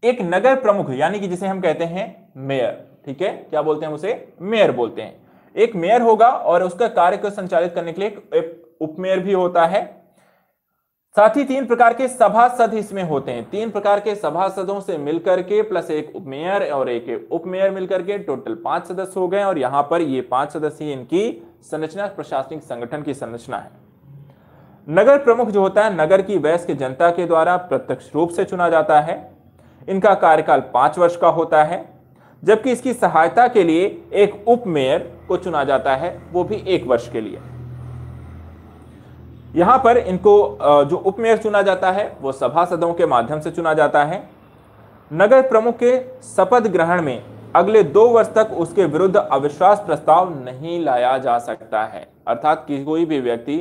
एक नगर प्रमुख, यानी कि जिसे हम कहते हैं मेयर, ठीक है? क्या बोलते हैं उसे? मेयर बोलते हैं। एक मेयर होगा और उसका कार्य को संचालित करने के लिए एक उपमेयर भी होता है। साथ ही तीन प्रकार के सभासद इसमें होते हैं। तीन प्रकार के सभासदों से मिलकर के, प्लस एक उपमेयर और एक उपमेयर मिलकर के टोटल पाँच सदस्य हो गए और यहाँ पर ये पाँच सदस्य इनकी संरचना, प्रशासनिक संगठन की संरचना है। नगर प्रमुख जो होता है, नगर की वयस्क जनता के द्वारा प्रत्यक्ष रूप से चुना जाता है। इनका कार्यकाल पाँच वर्ष का होता है, जबकि इसकी सहायता के लिए एक उप मेयर को चुना जाता है, वो भी एक वर्ष के लिए। यहाँ पर इनको जो उपमेयर चुना जाता है, वो सभासदों के माध्यम से चुना जाता है। नगर प्रमुख के शपथ ग्रहण में अगले दो वर्ष तक उसके विरुद्ध अविश्वास प्रस्ताव नहीं लाया जा सकता है। अर्थात कोई भी व्यक्ति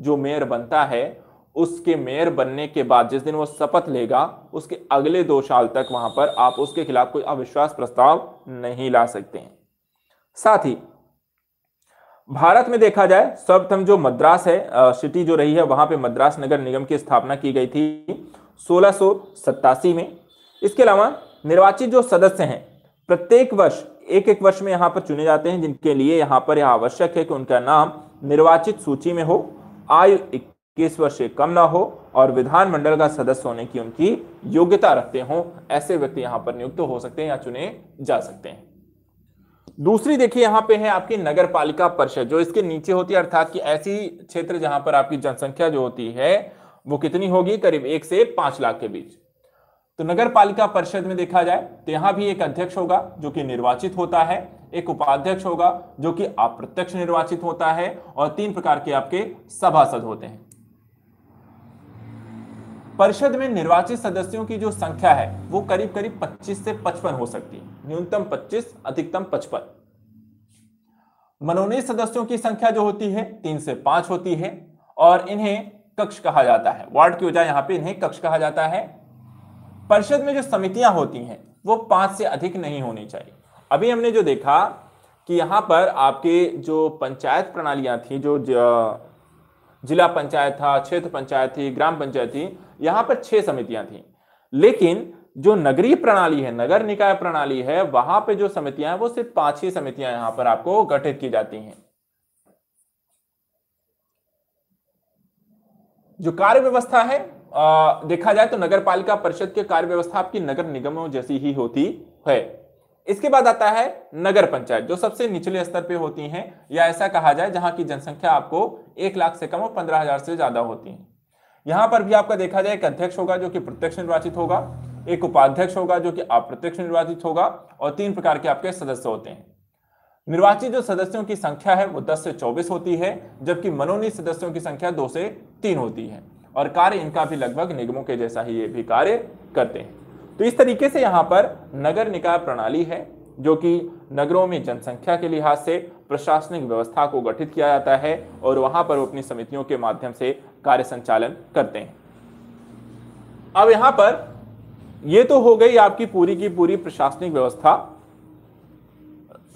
जो मेयर बनता है, उसके मेयर बनने के बाद जिस दिन वो शपथ लेगा, उसके अगले दो साल तक वहाँ पर आप उसके खिलाफ कोई अविश्वास प्रस्ताव नहीं ला सकते हैं। साथ ही भारत में देखा जाए, सर्वप्रथम जो मद्रास है सिटी जो रही है, वहाँ पे मद्रास नगर निगम की स्थापना की गई थी सोलह में। इसके अलावा निर्वाचित जो सदस्य हैं, प्रत्येक वर्ष एक एक वर्ष में यहाँ पर चुने जाते हैं, जिनके लिए यहाँ पर यह आवश्यक है कि उनका नाम निर्वाचित सूची में हो, आयु इक्कीस वर्ष से कम ना हो और विधानमंडल का सदस्य होने की उनकी योग्यता रखते हो, ऐसे व्यक्ति यहाँ पर नियुक्त हो सकते हैं या चुने जा सकते हैं। दूसरी देखिए यहाँ पे है आपकी नगर पालिका परिषद, जो इसके नीचे होती है, अर्थात कि ऐसी क्षेत्र जहाँ पर आपकी जनसंख्या जो होती है, वो कितनी होगी? करीब एक से पाँच लाख के बीच। तो नगर पालिका परिषद में देखा जाए तो यहाँ भी एक अध्यक्ष होगा, जो कि निर्वाचित होता है, एक उपाध्यक्ष होगा, जो कि अप्रत्यक्ष निर्वाचित होता है, और तीन प्रकार के आपके सभासद होते हैं। परिषद में निर्वाचित सदस्यों की जो संख्या है, वो करीब करीब 25 से 55 हो सकती है। न्यूनतम 25 अधिकतम 55 मनोनीत सदस्यों की संख्या जो होती है, तीन से पाँच होती है और इन्हें कक्ष कहा जाता है। वार्ड की वजह यहाँ पे इन्हें कक्ष कहा जाता है। परिषद में जो समितियाँ होती हैं, वो पाँच से अधिक नहीं होनी चाहिए। अभी हमने जो देखा कि यहाँ पर आपके जो पंचायत प्रणालियाँ थी जो, जिला पंचायत था, क्षेत्र पंचायत थी, ग्राम पंचायत थी यहाँ पर छह समितियाँ थी। लेकिन जो नगरीय प्रणाली है नगर निकाय प्रणाली है वहाँ पे जो समितियाँ हैं वो सिर्फ़ पाँच ही समितियाँ यहाँ पर आपको गठित की जाती हैं। जो कार्य व्यवस्था है आ, देखा जाए तो नगर पालिका परिषद के कार्य व्यवस्था आपकी नगर निगमों जैसी ही होती है। इसके बाद आता है नगर पंचायत जो सबसे निचले स्तर पे होती हैं या ऐसा कहा जाए जहाँ की जनसंख्या आपको एक लाख से कम और पंद्रह हज़ार से ज़्यादा होती है। यहाँ पर भी आपका देखा जाए एक अध्यक्ष होगा जो कि प्रत्यक्ष निर्वाचित होगा, एक उपाध्यक्ष होगा जो कि अप्रत्यक्ष निर्वाचित होगा और तीन प्रकार के आपके सदस्य होते हैं। निर्वाचित जो सदस्यों की संख्या है वो 10 से 24 होती है, जबकि मनोनीत सदस्यों की संख्या 2 से 3 होती है और कार्य इनका भी लगभग निगमों के जैसा ही ये भी कार्य करते हैं। तो इस तरीके से यहाँ पर नगर निकाय प्रणाली है जो कि नगरों में जनसंख्या के लिहाज से प्रशासनिक व्यवस्था को गठित किया जाता है और वहाँ पर अपनी समितियों के माध्यम से कार्य संचालन करते हैं। अब यहाँ पर यह तो हो गई आपकी पूरी की पूरी प्रशासनिक व्यवस्था।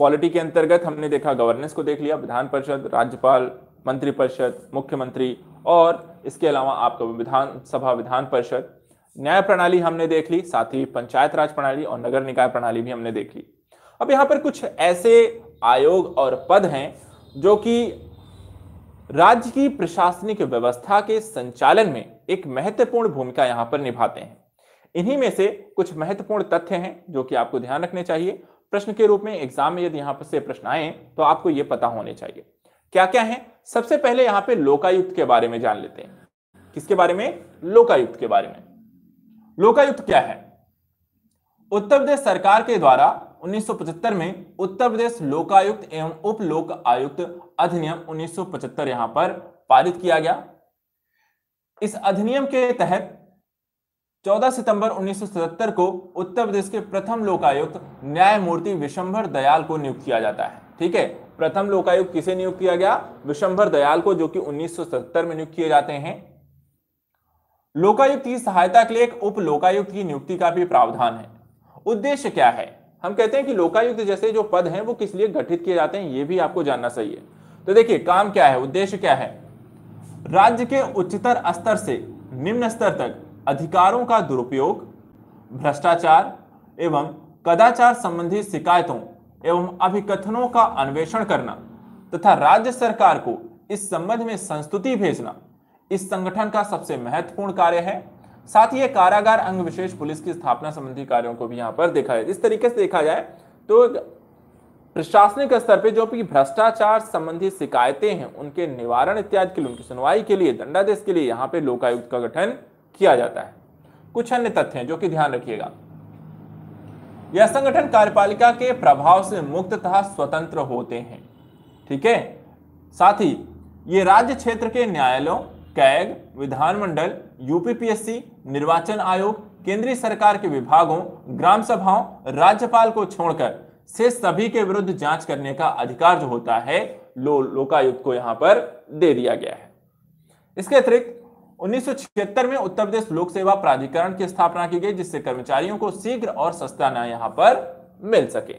पॉलिटी के अंतर्गत हमने देखा गवर्नेंस को देख लिया, विधान परिषद, राज्यपाल मंत्रिपरिषद मुख्यमंत्री और इसके अलावा आपका विधान, सभा, विधान परिषद, न्याय प्रणाली हमने देख ली, साथ ही पंचायत राज प्रणाली और नगर निकाय प्रणाली भी हमने देख ली। अब यहाँ पर कुछ ऐसे आयोग और पद हैं जो कि राज्य की प्रशासनिक व्यवस्था के संचालन में एक महत्वपूर्ण भूमिका यहाँ पर निभाते हैं। इन्हीं में से कुछ महत्वपूर्ण तथ्य हैं जो कि आपको ध्यान रखने चाहिए। प्रश्न के रूप में एग्ज़ाम में यदि यहाँ पर से प्रश्न आए तो आपको यह पता होने चाहिए। क्या क्या है? सबसे पहले यहाँ पे लोकायुक्त के बारे में जान लेते हैं। किसके बारे में? लोकायुक्त के बारे में। लोकायुक्त क्या है? उत्तर प्रदेश सरकार के द्वारा 1975 में उत्तर प्रदेश लोकायुक्त एवं उप लोक आयुक्त अधिनियम 1975 यहाँ पर पारित किया गया। इस अधिनियम के तहत 14 सितंबर 1977 को उत्तर प्रदेश के प्रथम लोकायुक्त न्यायमूर्ति विशंभर दयाल को नियुक्त किया जाता है। ठीक है? प्रथम लोकायुक्त किसे नियुक्त किया गया? विशंभर दयाल को, जो कि 1977 में नियुक्त किए जाते हैं। लोकायुक्त की सहायता के लिए एक उप लोकायुक्त की नियुक्ति का भी प्रावधान है। उद्देश्य क्या है? हम कहते हैं कि लोकायुक्त जैसे जो पद हैं, वो किस लिए गठित किए जाते हैं, ये भी आपको जानना चाहिए तो देखिए, काम क्या है, उद्देश्य क्या है? राज्य के उच्चतर स्तर से निम्न स्तर तक अधिकारों का दुरुपयोग, भ्रष्टाचार एवं कदाचार संबंधी शिकायतों एवं अभिकथनों का अन्वेषण करना तथा राज्य सरकार को इस संबंध में संस्तुति भेजना, इस संगठन का सबसे महत्वपूर्ण कार्य है। साथ ही कारागार अंग विशेष पुलिस की स्थापना संबंधी कार्यों को भी यहाँ पर देखा है इस तरीके से देखा जाए तो प्रशासनिक स्तर पे जो भी भ्रष्टाचार संबंधी शिकायतें हैं, उनके निवारण इत्यादि के लिए, उनकी सुनवाई के लिए, दंडादेश के लिए यहाँ पे लोकायुक्त का गठन किया जाता है। कुछ अन्य तथ्य हैं जो कि ध्यान रखिएगा। यह संगठन कार्यपालिका के प्रभाव से मुक्त तथा स्वतंत्र होते हैं। ठीक है? साथ ही ये राज्य क्षेत्र के न्यायालयों कैग, विधानमंडल, यूपीपीएससी, निर्वाचन आयोग, केंद्रीय सरकार के विभागों, ग्राम सभाओं, राज्यपाल को छोड़कर से सभी के विरुद्ध जाँच करने का अधिकार जो होता है, लो, लोकायुक्त को यहाँ पर दे दिया गया है। इसके अतिरिक्त 1976 में उत्तर प्रदेश लोक सेवा प्राधिकरण की स्थापना की गई, जिससे कर्मचारियों को शीघ्र और सस्ता न्याय यहाँ पर मिल सके।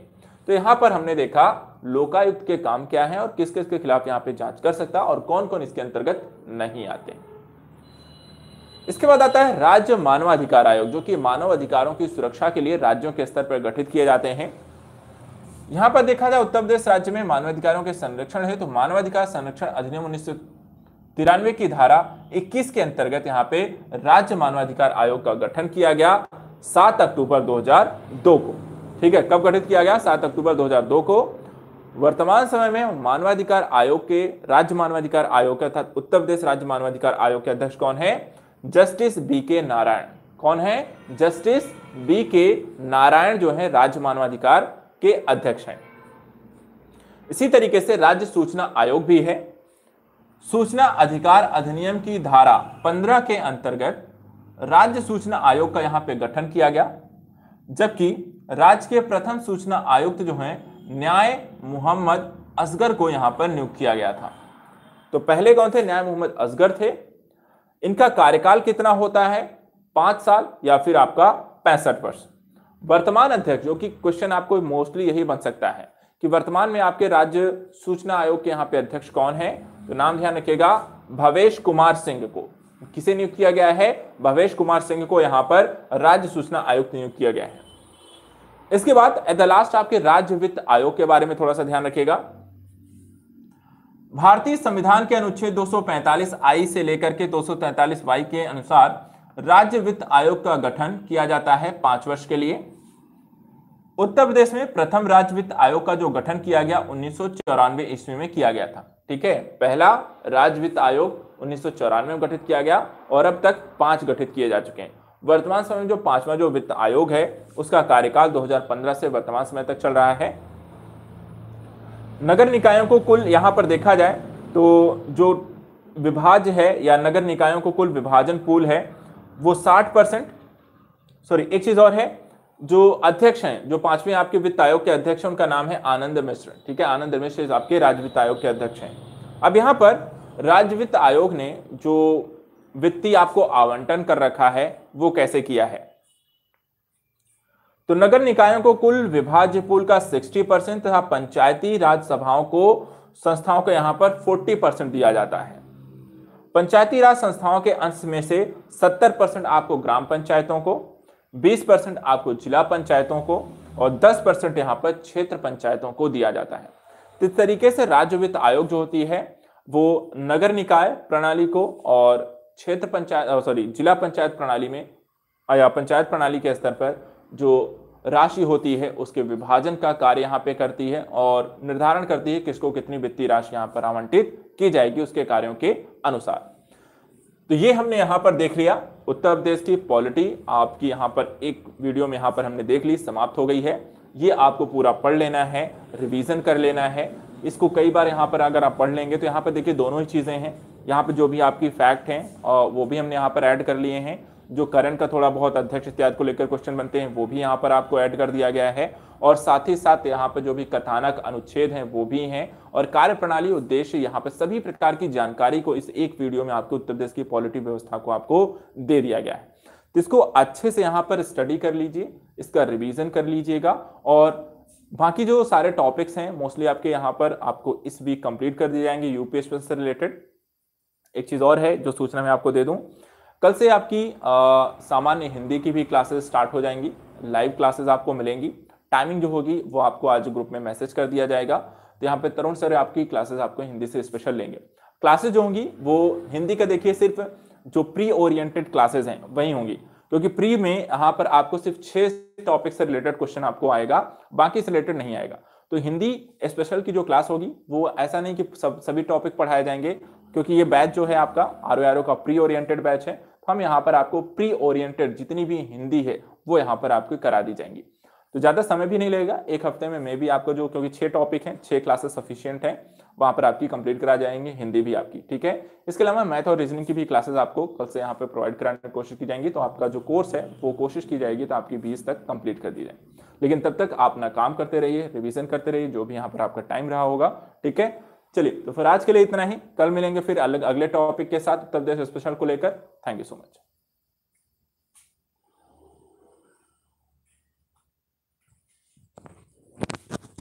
तो यहाँ पर हमने देखा लोकायुक्त के काम क्या है और किस किस के खिलाफ यहाँ पे जाँच कर सकता है और कौन कौन इसके अंतर्गत नहीं आते? इसके बाद आता है राज्य मानवाधिकार आयोग, जो कि मानव अधिकारों की सुरक्षा के लिए राज्यों के स्तर पर गठित किए जाते हैं। यहाँ पर देखा जाए उत्तर प्रदेश राज्य में मानवाधिकारों के संरक्षण है तो मानवाधिकार संरक्षण अधिनियम उन्नीस तिरानवे की धारा 21 के अंतर्गत यहाँ पे राज्य मानवाधिकार आयोग का गठन किया गया 7 अक्टूबर 2002 को। ठीक है, कब गठित किया गया? 7 अक्टूबर 2002 को। वर्तमान समय में मानवाधिकार आयोग के, राज्य मानवाधिकार आयोग के अर्थात उत्तर प्रदेश राज्य मानवाधिकार आयोग के अध्यक्ष कौन है? जस्टिस बी के नारायण। कौन है? जस्टिस बी के नारायण जो है राज्य मानवाधिकार के अध्यक्ष हैं। इसी तरीके से राज्य सूचना आयोग भी है। सूचना अधिकार अधिनियम की धारा 15 के अंतर्गत राज्य सूचना आयोग का यहाँ पे गठन किया गया, जबकि राज्य के प्रथम सूचना आयुक्त जो हैं न्याय मोहम्मद असगर को यहाँ पर नियुक्त किया गया था। तो पहले कौन थे? न्याय मोहम्मद असगर थे। इनका कार्यकाल कितना होता है? पाँच साल या फिर आपका पैंसठ वर्ष? वर्तमान अध्यक्ष, जो कि क्वेश्चन आपको मोस्टली यही बन सकता है कि वर्तमान में आपके राज्य सूचना आयोग के यहाँ पे अध्यक्ष कौन है? तो नाम ध्यान रखिएगा, भवेश कुमार सिंह को। किसे नियुक्त किया गया है? भवेश कुमार सिंह को यहाँ पर राज्य सूचना आयुक्त नियुक्त किया गया है। इसके बाद एट द लास्ट आपके राज्य वित्त आयोग के बारे में थोड़ा सा ध्यान रखिएगा। भारतीय संविधान के अनुच्छेद 245 आई से लेकर के 243 वाई के अनुसार राज्य वित्त आयोग का गठन किया जाता है पाँच वर्ष के लिए। उत्तर प्रदेश में प्रथम राज्य वित्त आयोग का जो गठन किया गया उन्नीस ईस्वी में किया गया था। ठीक है? पहला राज्य वित्त आयोग उन्नीस में गठित किया गया और अब तक पाँच गठित किए जा चुके हैं। वर्तमान समय में जो पांचवा जो वित्त आयोग है, उसका कार्यकाल 2015 से वर्तमान समय तक चल रहा है। नगर निकायों को कुल यहाँ पर देखा जाए तो जो विभाज्य है या नगर निकायों को कुल विभाजन पूल है, वो 60 परसेंट, सॉरी, एक चीज़ और है, जो अध्यक्ष हैं, जो पाँचवें आपके वित्त आयोग के अध्यक्ष उनका नाम है आनंद मिश्र, ठीक है? आनंद मिश्र आपके राज्य वित्त आयोग के अध्यक्ष हैं। अब यहाँ पर राज्य वित्त आयोग ने जो वित्तीय आपको आवंटन कर रखा है, वो कैसे किया है? तो नगर निकायों को कुल विभाज्य पुल का 60 परसेंट तथा पंचायती राज सभाओं को, संस्थाओं को यहाँ पर 40 परसेंट दिया जाता है। पंचायती राज संस्थाओं के अंश में से 70 परसेंट आपको ग्राम पंचायतों को 20 परसेंट आपको जिला पंचायतों को और 10 परसेंट यहाँ पर क्षेत्र पंचायतों को दिया जाता है। तो इस तरीके से राज्य वित्त आयोग जो होती है, वो नगर निकाय प्रणाली को और क्षेत्र पंचायत सॉरी जिला पंचायत प्रणाली में या पंचायत प्रणाली के स्तर पर जो राशि होती है, उसके विभाजन का कार्य यहाँ पे करती है और निर्धारण करती है किसको कितनी वित्तीय राशि यहाँ पर आवंटित की जाएगी उसके कार्यों के अनुसार। तो ये हमने यहाँ पर देख लिया, उत्तर प्रदेश की पॉलिटी, आपकी यहाँ पर एक वीडियो में यहाँ पर हमने देख ली, समाप्त हो गई है। ये आपको पूरा पढ़ लेना है, रिवीजन कर लेना है। इसको कई बार यहाँ पर अगर आप पढ़ लेंगे तो यहाँ पर देखिए दोनों ही चीज़ें हैं। यहाँ पर जो भी आपकी फैक्ट हैं वो भी हमने यहाँ पर ऐड कर लिए हैं। जो करंट का थोड़ा बहुत अध्यक्ष इत्यादि को लेकर क्वेश्चन बनते हैं, वो भी यहाँ पर आपको ऐड कर दिया गया है। और साथ ही साथ यहाँ पर जो भी कथानक अनुच्छेद हैं, वो भी हैं। और कार्य प्रणाली उद्देश्य यहाँ पर सभी प्रकार की जानकारी को इस एक वीडियो में आपको उत्तर प्रदेश की पॉलिटी व्यवस्था को आपको दे दिया गया है। तो इसको अच्छे से यहाँ पर स्टडी कर लीजिए, इसका रिविजन कर लीजिएगा। और बाकी जो सारे टॉपिक्स हैं मोस्टली आपके यहाँ पर आपको इस वीक कंप्लीट कर दिए जाएँगे यूपीएस से रिलेटेड एक चीज़ और है जो सूचना मैं आपको दे दूँ। कल से आपकी सामान्य हिंदी की भी क्लासेस स्टार्ट हो जाएँगी, लाइव क्लासेस आपको मिलेंगी। टाइमिंग जो होगी, वो आपको आज ग्रुप में मैसेज कर दिया जाएगा। तो यहाँ पे तरुण सर आपकी क्लासेस आपको हिंदी से स्पेशल लेंगे। क्लासेस जो होंगी, वो हिंदी का देखिए, सिर्फ़ जो प्री ओरिएंटेड क्लासेस हैं, वही होंगी। क्योंकि प्री में यहाँ पर आपको सिर्फ़ छह टॉपिक से रिलेटेड क्वेश्चन आपको आएगा, बाकी से रिलेटेड नहीं आएगा। तो हिंदी स्पेशल की जो क्लास होगी, वो ऐसा नहीं कि सब, सभी टॉपिक पढ़ाए जाएँगे, क्योंकि ये बैच जो है आपका आर ओ का प्री ओरिएंटेड बैच है। तो हम यहाँ पर आपको प्री ओरिएंटेड जितनी भी हिंदी है, वो यहाँ पर आपको करा दी जाएँगी। तो ज़्यादा समय भी नहीं लगेगा, एक हफ़्ते में मे भी आपको जो, क्योंकि छह टॉपिक हैं, छह क्लासेस सफिशियंट हैं। वहाँ पर आपकी कंप्लीट करा जाएँगे, हिंदी भी आपकी, ठीक है? इसके अलावा मैथ और रीजनिंग की भी क्लासेस आपको कल से यहाँ पे प्रोवाइड कराने की कोशिश की जाएँगी तो आपका जो कोर्स है, वो कोशिश की जाएगी तो आपकी बीस तक कंप्लीट कर दी जाए। लेकिन तब तक आप अपना काम करते रहिए रिविजन करते रहिए, जो भी यहाँ पर आपका टाइम रहा होगा, ठीक है? चलिए तो फिर आज के लिए इतना ही, कल मिलेंगे फिर अलग, अगले टॉपिक के साथ उत्तर प्रदेश स्पेशल को लेकर थैंक यू सो मच